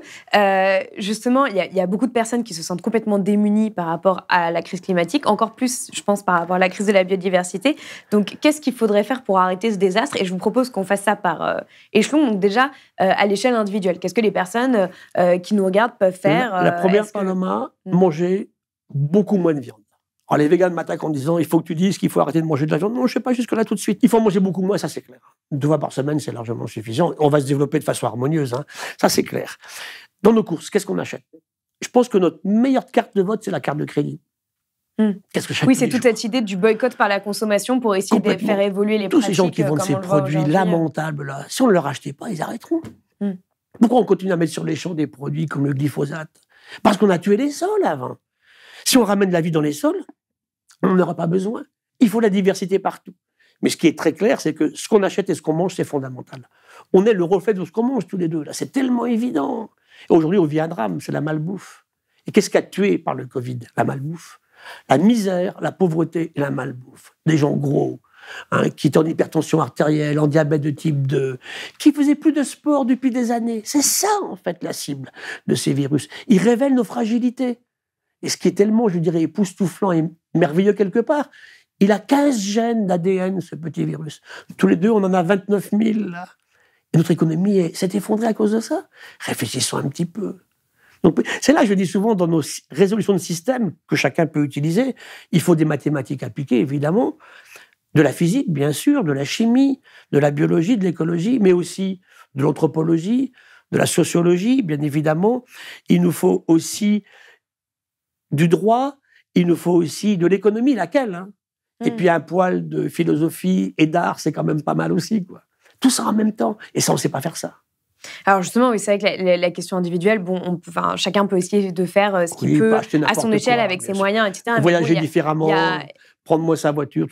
justement, il y, a beaucoup de personnes qui se sentent complètement démunies par rapport à la crise climatique, encore plus, je pense, par rapport à la crise de la biodiversité. Donc, qu'est-ce qu'il faudrait faire pour arrêter ce désastre? Et je vous propose qu'on fasse ça par échelon. Donc, déjà, à l'échelle individuelle, qu'est-ce que les personnes qui nous regardent peuvent faire La première, Paloma, hmm. manger beaucoup moins de viande. Alors les végans m'attaquent en disant il faut que tu dises qu'il faut arrêter de manger de la viande. Non, je ne sais pas jusque-là tout de suite. Il faut manger beaucoup moins, ça c'est clair. Deux fois par semaine, c'est largement suffisant. On va se développer de façon harmonieuse, hein. ça c'est clair. Dans nos courses, qu'est-ce qu'on achète? Je pense que notre meilleure carte de vote, c'est la carte de crédit. Hmm. Qu'est-ce que Oui, c'est toute cette idée du boycott par la consommation pour essayer de faire évoluer les Tous pratiques. Tous ces gens qui vendent ces produits lamentables là, si on ne leur achetait pas, ils arrêteront. Hmm. Pourquoi on continue à mettre sur les champs des produits comme le glyphosate? Parce qu'on a tué les sols avant. Si on ramène la vie dans les sols, on n'aura pas besoin. Il faut la diversité partout. Mais ce qui est très clair, c'est que ce qu'on achète et ce qu'on mange, c'est fondamental. On est le reflet de ce qu'on mange tous les deux. Là, c'est tellement évident. Aujourd'hui, on vit un drame, c'est la malbouffe. Et qu'est-ce qui a tué par le Covid? La malbouffe. La misère, la pauvreté et la malbouffe. Des gens gros, hein, qui étaient en hypertension artérielle, en diabète de type 2, qui faisaient plus de sport depuis des années. C'est ça, en fait, la cible de ces virus. Ils révèlent nos fragilités. Et ce qui est tellement, je dirais, époustouflant et merveilleux quelque part, il a 15 gènes d'ADN, ce petit virus. Tous les deux, on en a 29 000. Et notre économie s'est effondrée à cause de ça. Réfléchissons un petit peu. c'est là, je dis souvent, dans nos résolutions de système que chacun peut utiliser, il faut des mathématiques appliquées, évidemment, de la physique, bien sûr, de la chimie, de la biologie, de l'écologie, mais aussi de l'anthropologie, de la sociologie, bien évidemment. Il nous faut aussi du droit, il nous faut aussi de l'économie, laquelle hein Et hmm. puis un poil de philosophie et d'art, c'est quand même pas mal aussi. Quoi. Tout ça en même temps. Et ça, on ne sait pas faire ça. Alors justement, oui, c'est vrai que la, question individuelle, bon, on enfin, chacun peut essayer de faire euh, ce qu'il peut à son échelle, avec ses moyens, etc. Voyager différemment prendre-moi sa voiture.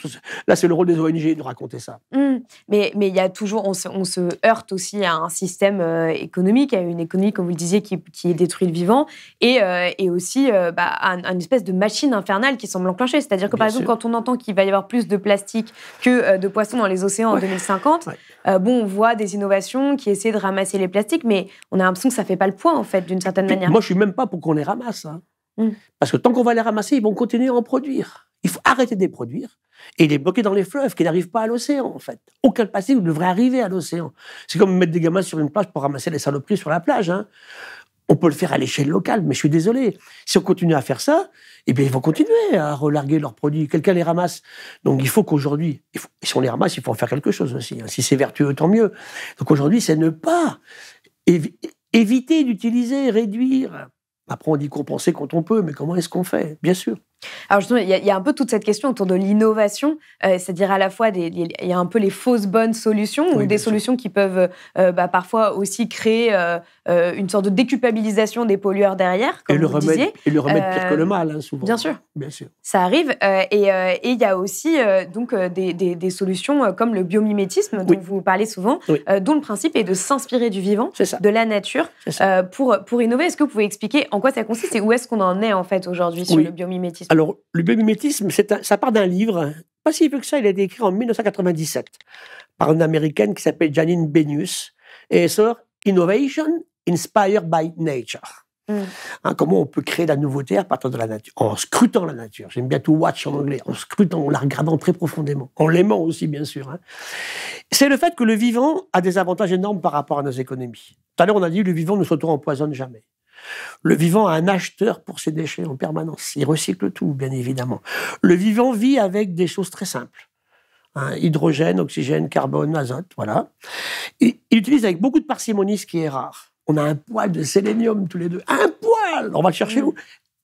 Là, c'est le rôle des ONG de raconter ça. Mmh. Mais il y a toujours, on se, heurte aussi à un système euh, économique, à une économie, comme vous le disiez, qui, qui détruit le vivant, et, euh, et aussi euh, bah, à, une espèce de machine infernale qui semble enclencher. C'est-à-dire que, par exemple, quand on entend qu'il va y avoir plus de plastique que de poissons dans les océans en 2050, bon, on voit des innovations qui essaient de ramasser les plastiques, mais on a l'impression que ça ne fait pas le point, en fait, d'une certaine manière. Moi, je suis même pas pour qu'on les ramasse. Hein. Mmh. Parce que tant qu'on va les ramasser, ils vont continuer à en produire. Il faut arrêter de les produire et les bloquer dans les fleuves, qui n'arrivent pas à l'océan, en fait. Aucun plastique ne devrait arriver à l'océan. C'est comme mettre des gamins sur une plage pour ramasser les saloperies sur la plage. Hein. On peut le faire à l'échelle locale, mais je suis désolé. Si on continue à faire ça, eh bien, ils vont continuer à relarguer leurs produits. Quelqu'un les ramasse. Donc, il faut qu'aujourd'hui, si on les ramasse, il faut en faire quelque chose aussi. Hein. Si c'est vertueux, tant mieux. Donc, aujourd'hui, c'est ne pas éviter d'utiliser, réduire. Après, on dit compenser quand on peut, mais comment est-ce qu'on fait? Bien sûr. Alors justement, il y, a un peu toute cette question autour de l'innovation, euh, c'est-à-dire à la fois il y a un peu les fausses bonnes solutions ou des solutions qui peuvent euh, bah, parfois aussi créer euh, une sorte de déculpabilisation des pollueurs derrière, comme et le vous remède, disiez. Et le remède pire que le mal, hein, souvent. Bien sûr, bien sûr. Ça arrive, et il y a aussi donc des, des, solutions comme le biomimétisme dont vous parlez souvent, dont le principe est de s'inspirer du vivant, de la nature, pour pour innover. Est-ce que vous pouvez expliquer en quoi ça consiste et où est-ce qu'on en est en fait aujourd'hui sur le biomimétisme? Alors, le biomimétisme, ça part d'un livre, pas si vieux que ça, il a été écrit en 1997 par une américaine qui s'appelle Janine Benius, et elle sort Innovation Inspired by Nature. Hmm. Hein, comment on peut créer la nouveauté à partir de la nature En scrutant la nature. J'aime bien tout watch en anglais. En scrutant, en la regardant très profondément. En l'aimant aussi, bien sûr. Hein. C'est le fait que le vivant a des avantages énormes par rapport à nos économies. Tout à l'heure, on a dit que le vivant ne s'auto-empoisonne jamais. Le vivant a un acheteur pour ses déchets en permanence. Il recycle tout, bien évidemment. Le vivant vit avec des choses très simples. Hein, hydrogène, oxygène, carbone, azote, voilà. Il utilise avec beaucoup de parcimonie ce qui est rare. On a un poil de sélénium tous les deux. Un poil On va le chercher où?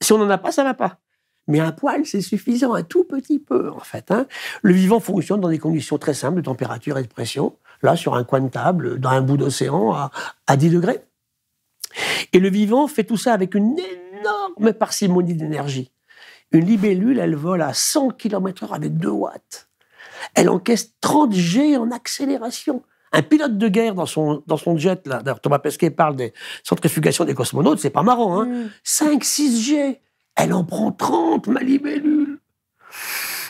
Si on n'en a pas, ça va pas. Mais un poil, c'est suffisant, un tout petit peu, en fait. Hein. Le vivant fonctionne dans des conditions très simples de température et de pression. Là, sur un coin de table, dans un bout d'océan, à, à 10 degrés. Et le vivant fait tout ça avec une énorme parcimonie d'énergie. Une libellule, elle vole à 100 km/h avec 2 watts. Elle encaisse 30 G en accélération. Un pilote de guerre dans son, dans son jet, là, Thomas Pesquet parle des centrifugations des cosmonautes, c'est pas marrant, hein 5, mm. 6 G. Elle en prend 30, ma libellule.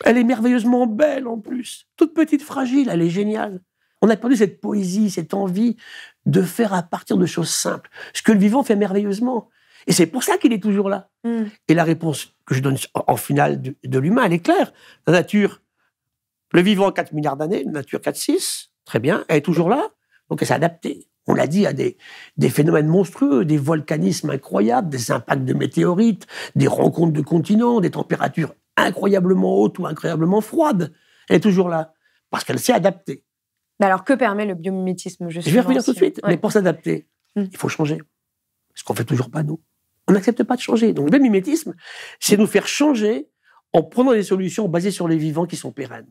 Elle est merveilleusement belle en plus. Toute petite, fragile, elle est géniale. On a perdu cette poésie, cette envie de faire à partir de choses simples. Ce que le vivant fait merveilleusement. Et c'est pour ça qu'il est toujours là. Mm. Et la réponse que je donne en finale de, l'humain, elle est claire. La nature, le vivant 4 milliards d'années, la nature 4-6, très bien, elle est toujours là. Donc elle s'est adaptée on l'a dit, à des, des, phénomènes monstrueux, des volcanismes incroyables, des impacts de météorites, des rencontres de continents, des températures incroyablement hautes ou incroyablement froides. Elle est toujours là, parce qu'elle s'est adaptée. Mais alors, que permet le biomimétisme Je vais revenir tout de suite, mais pour s'adapter, hmm. il faut changer. Ce qu'on fait toujours pas, nous. On n'accepte pas de changer. Donc, le biomimétisme, c'est nous faire changer en prenant des solutions basées sur les vivants qui sont pérennes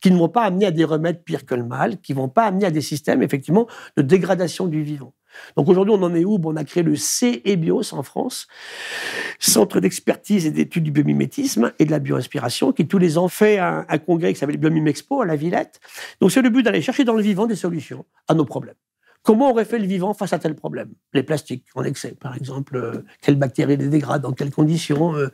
qui ne vont pas amener à des remèdes pires que le mal, qui ne vont pas amener à des systèmes, effectivement, de dégradation du vivant. Donc aujourd'hui, on en est où? On a créé le CEBIOS en France, Centre d'expertise et d'études du biomimétisme et de la bioinspiration, qui tous les ans fait un, un congrès qui s'appelle Biomimexpo à la Villette. Donc c'est le but d'aller chercher dans le vivant des solutions à nos problèmes. Comment aurait fait le vivant face à tel problème? Les plastiques en excès, par exemple. Euh, quelles bactéries les dégradent Dans quelles conditions euh,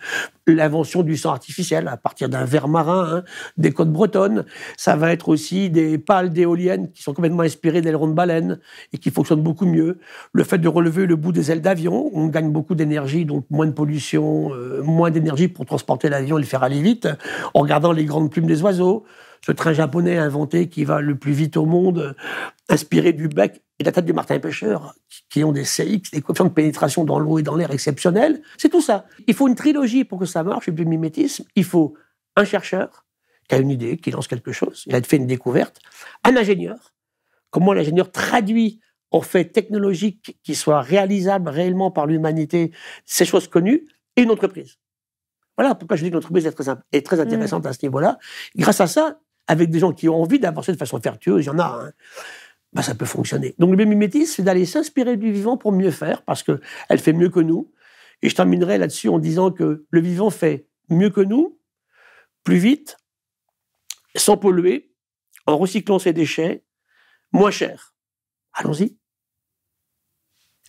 L'invention du sang artificiel à partir d'un verre marin, hein, des côtes bretonnes. Ça va être aussi des pales d'éoliennes qui sont complètement inspirées d'ailerons de baleine et qui fonctionnent beaucoup mieux. Le fait de relever le bout des ailes d'avion, on gagne beaucoup d'énergie, donc moins de pollution, euh, moins d'énergie pour transporter l'avion et le faire aller vite, en regardant les grandes plumes des oiseaux ce train japonais inventé qui va le plus vite au monde, inspiré du bec et la tête du martin pêcheur, qui ont des CX, des coefficients de pénétration dans l'eau et dans l'air exceptionnels. C'est tout ça. Il faut une trilogie pour que ça marche, et puis le mimétisme. Il faut un chercheur qui a une idée, qui lance quelque chose, il a fait une découverte, un ingénieur, comment l'ingénieur traduit en fait technologique qui soit réalisable réellement par l'humanité ces choses connues, et une entreprise. Voilà pourquoi je dis que l'entreprise est très, est très intéressante à ce niveau-là. Grâce à ça, avec des gens qui ont envie d'avancer de façon vertueuse, il y en a, hein, bah, ça peut fonctionner. Donc le mimétisme, c'est d'aller s'inspirer du vivant pour mieux faire, parce qu'elle fait mieux que nous. Et je terminerai là-dessus en disant que le vivant fait mieux que nous, plus vite, sans polluer, en recyclant ses déchets, moins cher. Allons-y.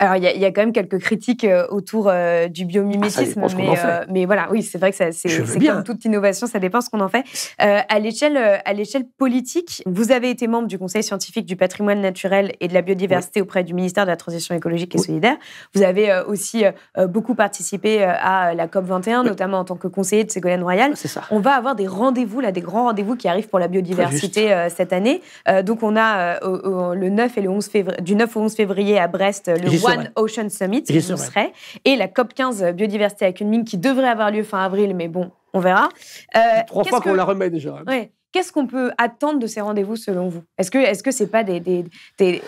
Alors, il y, a quand même quelques critiques euh, autour euh, du biomimétisme, ah, mais, euh, mais, voilà, oui, c'est vrai que c'est comme toute innovation, ça dépend ce qu'on en fait. à l'échelle à l'échelle politique, vous avez été membre du Conseil scientifique du patrimoine naturel et de la biodiversité auprès du ministère de la Transition écologique et solidaire. Vous avez aussi beaucoup participé à la COP 21, notamment en tant que conseiller de Ségolène Royal. Ça. On va avoir des rendez-vous là, des grands rendez-vous qui arrivent pour la biodiversité cette année. donc, on a le 9 et le 11 février, du 9 au 11 février à Brest le One Ocean Summit, qui serait, et la COP 15 biodiversité à Kunming, qui devrait avoir lieu fin avril, mais bon, on verra. Euh, Trois fois qu'on la remet déjà. Hein. Qu'est-ce qu'on peut attendre de ces rendez-vous selon vous? Est-ce que est-ce que c'est pas des, des, des,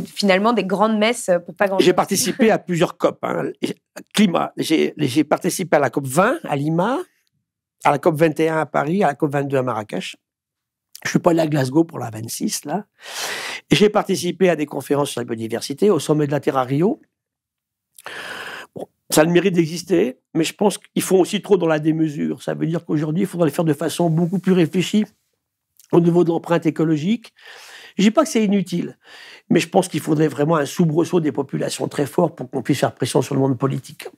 finalement des grandes messes pour pas grand J'ai participé à plusieurs COP. Hein. Climat. J'ai participé à la COP 20 à Lima, à la COP 21 à Paris, à la COP 22 à Marrakech. Je suis pas allé à Glasgow pour la 26 là. J'ai participé à des conférences sur la biodiversité, au sommet de la Terre à Rio. Ça a le mérite d'exister, mais je pense qu'ils font aussi trop dans la démesure. Ça veut dire qu'aujourd'hui, il faudrait le faire de façon beaucoup plus réfléchie au niveau de l'empreinte écologique. Je dis pas que c'est inutile, mais je pense qu'il faudrait vraiment un soubresaut des populations très fort pour qu'on puisse faire pression sur le monde politique.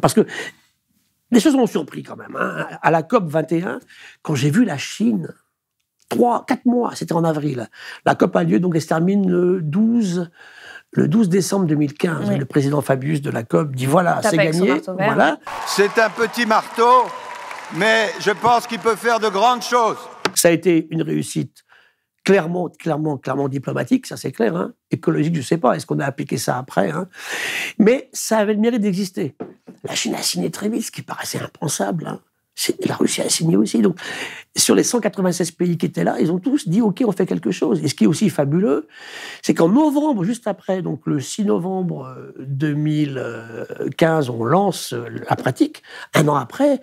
Parce que les choses m'ont surpris quand même. Hein. À la COP 21, quand j'ai vu la Chine trois, quatre mois, c'était en avril. La COP a lieu, donc elle se termine le 12, le 12 décembre 2015. Le président Fabius de la COP dit voilà, c'est gagné. Voilà. C'est un petit marteau, mais je pense qu'il peut faire de grandes choses. Ça a été une réussite clairement, clairement, clairement diplomatique, ça c'est clair. Hein. Écologique, je ne sais pas. Est-ce qu'on a appliqué ça après hein. Mais ça avait le mérite d'exister. La Chine a signé très vite, ce qui paraissait impensable. Hein. La Russie a signé aussi. Donc, sur les 196 pays qui étaient là, ils ont tous dit OK, on fait quelque chose. Et ce qui est aussi fabuleux, c'est qu'en novembre, juste après, donc le 6 novembre 2015, on lance la pratique. Un an après,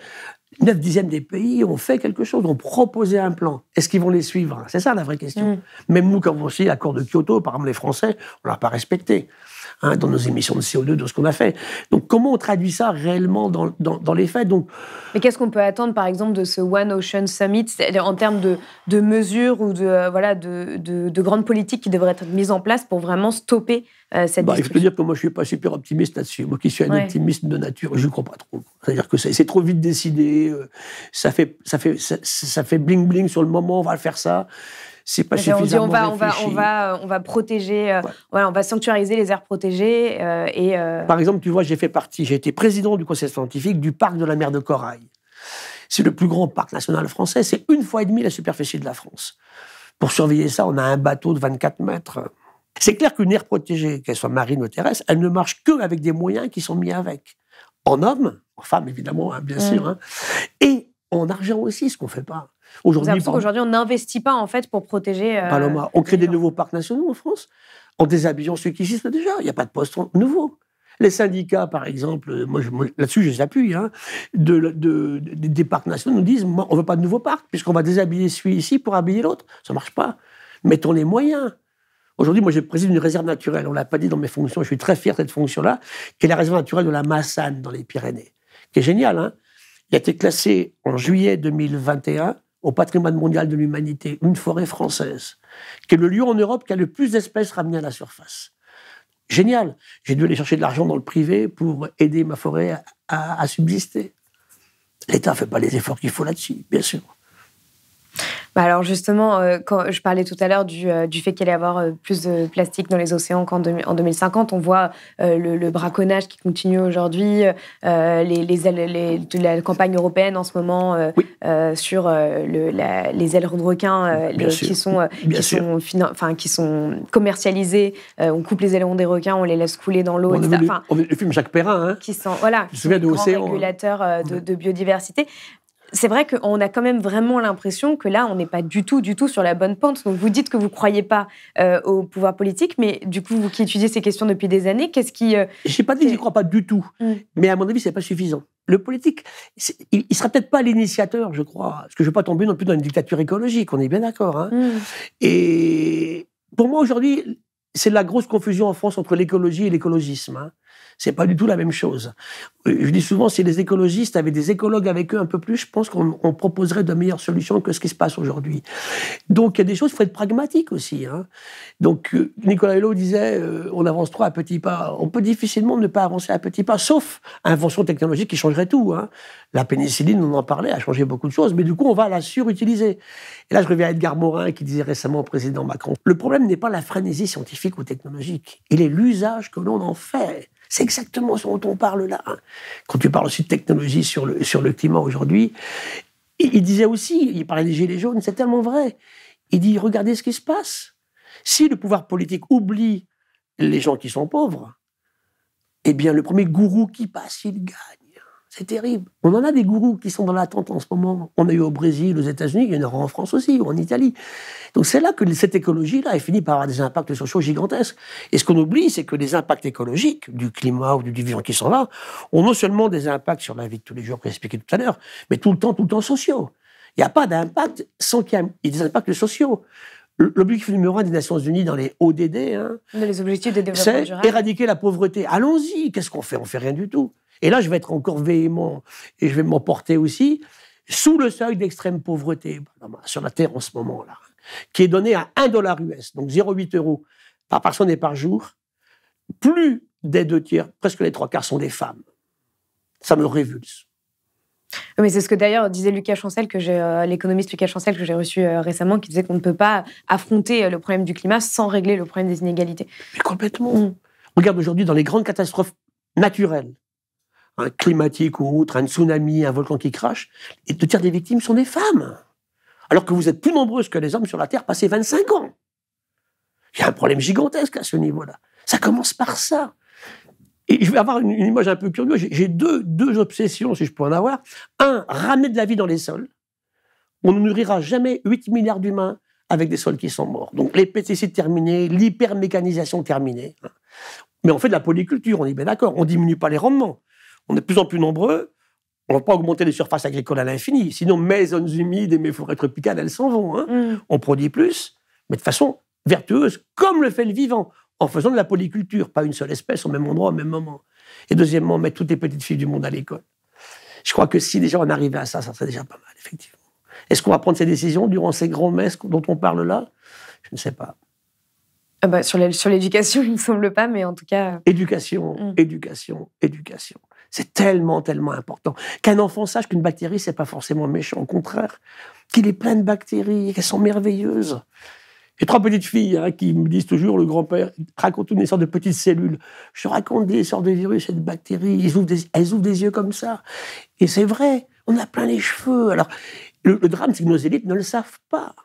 9 dixièmes des pays ont fait quelque chose, ont proposé un plan. Est-ce qu'ils vont les suivre? C'est ça la vraie question. Mm. Même nous, quand on signe l'accord de Kyoto, par exemple les Français, on l'a pas respecté hein, dans nos émissions de CO2, de ce qu'on a fait. Donc comment on traduit ça réellement dans, dans, les faits? Donc, Mais qu'est-ce qu'on peut attendre, par exemple, de ce One Ocean Summit en termes de, de mesures ou de, euh, voilà, de, de, de grandes politiques qui devraient être mises en place pour vraiment stopper euh, bah, il faut te dire que moi, je ne suis pas super optimiste là-dessus. Moi qui suis un optimiste de nature, je ne crois pas trop. C'est-à-dire que c'est trop vite décidé, euh, ça fait, ça, fait, ça, fait bling bling sur le moment, on va faire ça. C'est pas suffisamment on, va, on, va, on, va, on va protéger, euh, on va sanctuariser les aires protégées. et, Par exemple, tu vois, j'ai fait partie, j'ai été président du conseil scientifique du parc de la mer de Corail. C'est le plus grand parc national français, c'est une fois et demie la superficie de la France. Pour surveiller ça, on a un bateau de 24 mètres. C'est clair qu'une aire protégée, qu'elle soit marine ou terrestre, elle ne marche que avec des moyens qui sont mis avec. En hommes, en femmes évidemment, hein, bien sûr, hein, et en argent aussi, ce qu'on ne fait pas. Aujourd'hui, aujourd'hui, on n'investit pas en fait pour protéger. Euh, Paloma, on crée des nouveaux parcs nationaux en France, en déshabillant ceux qui existent déjà. Il n'y a pas de postes nouveaux. Les syndicats, par exemple, moi, là-dessus, je les appuie, hein, de, des parcs nationaux nous disent on ne veut pas de nouveaux parcs, puisqu'on va déshabiller celui ci pour habiller l'autre. Ça ne marche pas. Mettons les moyens. Aujourd'hui, moi, je préside une réserve naturelle. On ne l'a pas dit dans mes fonctions. Je suis très fier de cette fonction-là, qui est la réserve naturelle de la Massane, dans les Pyrénées. Qui est génial, hein Il a été classé en juillet 2021 au patrimoine mondial de l'humanité, une forêt française, qui est le lieu en Europe qui a le plus d'espèces ramenées à la surface. Génial. J'ai dû aller chercher de l'argent dans le privé pour aider ma forêt à, subsister. L'État ne fait pas les efforts qu'il faut là-dessus, bien sûr. Bah alors justement, euh, quand je parlais tout à l'heure du, euh, du, fait qu'il allait y avoir euh, plus de plastique dans les océans qu'en en 2050, on voit le, braconnage qui continue aujourd'hui, les, les, la campagne européenne en ce moment sur le, les ailes de requins qui sont, qui sont, enfin, qui sont commercialisées. on coupe les ailerons des requins, on les laisse couler dans l'eau, etc. on, le film Jacques Perrin, hein, qui sont voilà, de, de biodiversité c'est vrai qu'on a quand même vraiment l'impression que là, on n'est pas du tout, du tout sur la bonne pente. Donc, vous dites que vous ne croyez pas euh, au pouvoir politique, mais du coup, vous qui étudiez ces questions depuis des années, qu'est-ce qui... Euh, Je n'ai pas dit que je n'y crois pas du tout, mm. mais à mon avis, ce n'est pas suffisant. Le politique, il ne sera peut-être pas l'initiateur, je crois, parce que je ne veux pas tomber non plus dans une dictature écologique, on est bien d'accord. Hein. Mm. Et pour moi, aujourd'hui, c'est la grosse confusion en France entre l'écologie et l'écologisme. Hein. C'est pas du tout la même chose. Je dis souvent, si les écologistes avaient des écologues avec eux un peu plus, je pense qu'on proposerait de meilleures solutions que ce qui se passe aujourd'hui. Donc il y a des choses, il faut être pragmatique aussi. Hein. Donc euh, Nicolas Hulot disait, euh, on avance trop à petits pas. On peut difficilement ne pas avancer à petits pas, sauf invention technologique qui changerait tout. Hein. La pénicilline, on en parlait, a changé beaucoup de choses, mais du coup, on va la surutiliser. Et là, je reviens à Edgar Morin qui disait récemment au président Macron, le problème n'est pas la frénésie scientifique ou technologique, il est l'usage que l'on en fait. C'est exactement ce dont on parle là. Hein. Quand tu parles aussi de technologie sur le, sur le climat aujourd'hui, il, disait aussi, il parlait des gilets jaunes, c'est tellement vrai. Il dit, regardez ce qui se passe. Si le pouvoir politique oublie les gens qui sont pauvres, eh bien, le premier gourou qui passe, il gagne. C'est terrible. On en a des gourous qui sont dans l'attente en ce moment. On a eu au Brésil, aux États-Unis, il y en aura en France aussi, ou en Italie. Donc c'est là que cette écologie-là, est finie par avoir des impacts sociaux gigantesques. Et ce qu'on oublie, c'est que les impacts écologiques du climat ou du vivant qui sont là ont non seulement des impacts sur la vie de tous les jours, que expliqué tout à l'heure, mais tout le temps, tout le temps sociaux. Il n'y a pas d'impact sans qu'il y ait des impacts sociaux. L'objectif numéro un des Nations Unies dans les ODD, hein, les objectifs de c'est éradiquer la pauvreté. Allons-y, qu'est-ce qu'on fait? On fait rien du tout. Et là, je vais être encore véhément et je vais m'emporter aussi sous le seuil d'extrême pauvreté sur la Terre en ce moment-là, qui est donné à 1 dollar US, donc 0,8 euros par personne et par jour. Plus des deux tiers, presque les trois quarts sont des femmes. Ça me révulse. Mais c'est ce que d'ailleurs disait Lucas Chancel, que euh, l'économiste Lucas Chancel que j'ai reçu euh, récemment, qui disait qu'on ne peut pas affronter euh, le problème du climat sans régler le problème des inégalités. Mais complètement. Regarde aujourd'hui dans les grandes catastrophes naturelles, un climatique ou autre, un tsunami, un volcan qui crache, et deux tiers des victimes sont des femmes. alors que vous êtes plus nombreuses que les hommes sur la Terre passé 25 ans. Il y a un problème gigantesque à ce niveau-là. Ça commence par ça. Et je vais avoir une, image un peu curieuse. J'ai deux, deux obsessions, si je peux en avoir. Un, ramener de la vie dans les sols. On ne nourrira jamais 8 milliards d'humains avec des sols qui sont morts. Donc les pesticides terminés, l'hypermécanisation terminée. Mais on fait de la polyculture, on est bien d'accord. On diminue pas les rendements. On est de plus en plus nombreux. On ne va pas augmenter les surfaces agricoles à l'infini. Sinon, mes zones humides et mes forêts tropicales, elles s'en vont. Hein. Mm. On produit plus, mais de façon vertueuse, comme le fait le vivant, en faisant de la polyculture, pas une seule espèce au même endroit, au même moment. Et deuxièmement, mettre toutes les petites filles du monde à l'école. Je crois que si déjà on arrivait à ça, ça serait déjà pas mal, effectivement. Est-ce qu'on va prendre ces décisions durant ces grands messes dont on parle là? Je ne sais pas. Ah bah, sur l'éducation, <laughs> il ne me semble pas, mais en tout cas. Éducation, mm. éducation, éducation. C'est tellement, tellement important. Qu'un enfant sache qu'une bactérie, c'est pas forcément méchant. Au contraire, qu'il est plein de bactéries, qu'elles sont merveilleuses. J'ai trois petites filles hein, qui me disent toujours, le grand-père raconte une sortes de petites cellules. Je raconte des sortes de virus et de bactéries. Ils ouvrent des, elles ouvrent des yeux comme ça. Et c'est vrai, on a plein les cheveux. Alors, le, drame, c'est que nos élites ne le savent pas.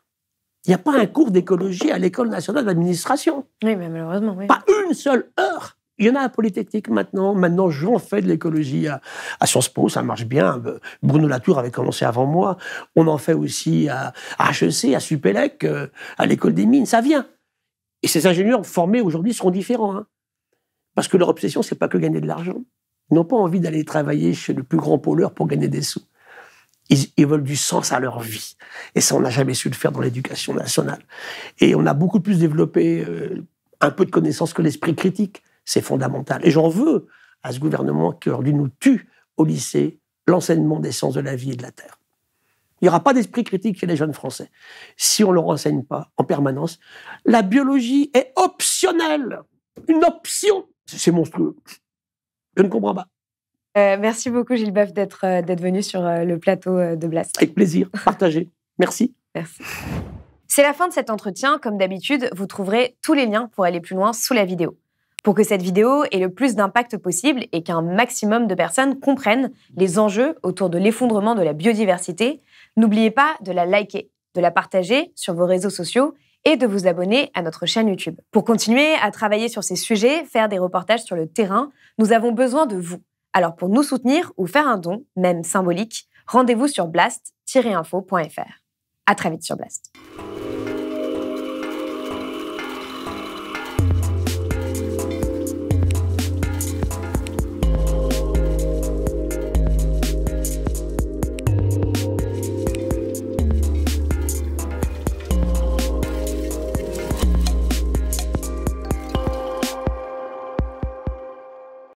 Il n'y a pas un cours d'écologie à l'École nationale d'administration. Oui, mais malheureusement, oui. Pas une seule heure. Il y en a à Polytechnique maintenant. Maintenant, j'en fais de l'écologie à, Sciences Po, ça marche bien. Bruno Latour avait commencé avant moi. On en fait aussi à, HEC, à Supélec, euh, à l'école des mines. Ça vient. Et ces ingénieurs formés aujourd'hui seront différents. Hein. Parce que leur obsession, c'est pas que gagner de l'argent. Ils n'ont pas envie d'aller travailler chez le plus grand pôleur pour gagner des sous. Ils, veulent du sens à leur vie. Et ça, on n'a jamais su le faire dans l'éducation nationale. Et on a beaucoup plus développé euh, un peu de connaissances que l'esprit critique c'est fondamental. Et j'en veux à ce gouvernement qui aujourd'hui nous tue au lycée l'enseignement des sciences de la vie et de la terre. Il n'y aura pas d'esprit critique chez les jeunes Français si on ne leur enseigne pas en permanence. La biologie est optionnelle, une option. C'est monstrueux. Je ne comprends pas. Euh, merci beaucoup Gilles Boeuf d'être euh, venu sur euh, le plateau de Blast. Avec plaisir, partagé. Merci. Merci. C'est la fin de cet entretien. Comme d'habitude, vous trouverez tous les liens pour aller plus loin sous la vidéo. Pour que cette vidéo ait le plus d'impact possible et qu'un maximum de personnes comprennent les enjeux autour de l'effondrement de la biodiversité, n'oubliez pas de la liker, de la partager sur vos réseaux sociaux et de vous abonner à notre chaîne YouTube. Pour continuer à travailler sur ces sujets, faire des reportages sur le terrain, nous avons besoin de vous. Alors pour nous soutenir ou faire un don, même symbolique, rendez-vous sur blast-info.fr. À très vite sur Blast.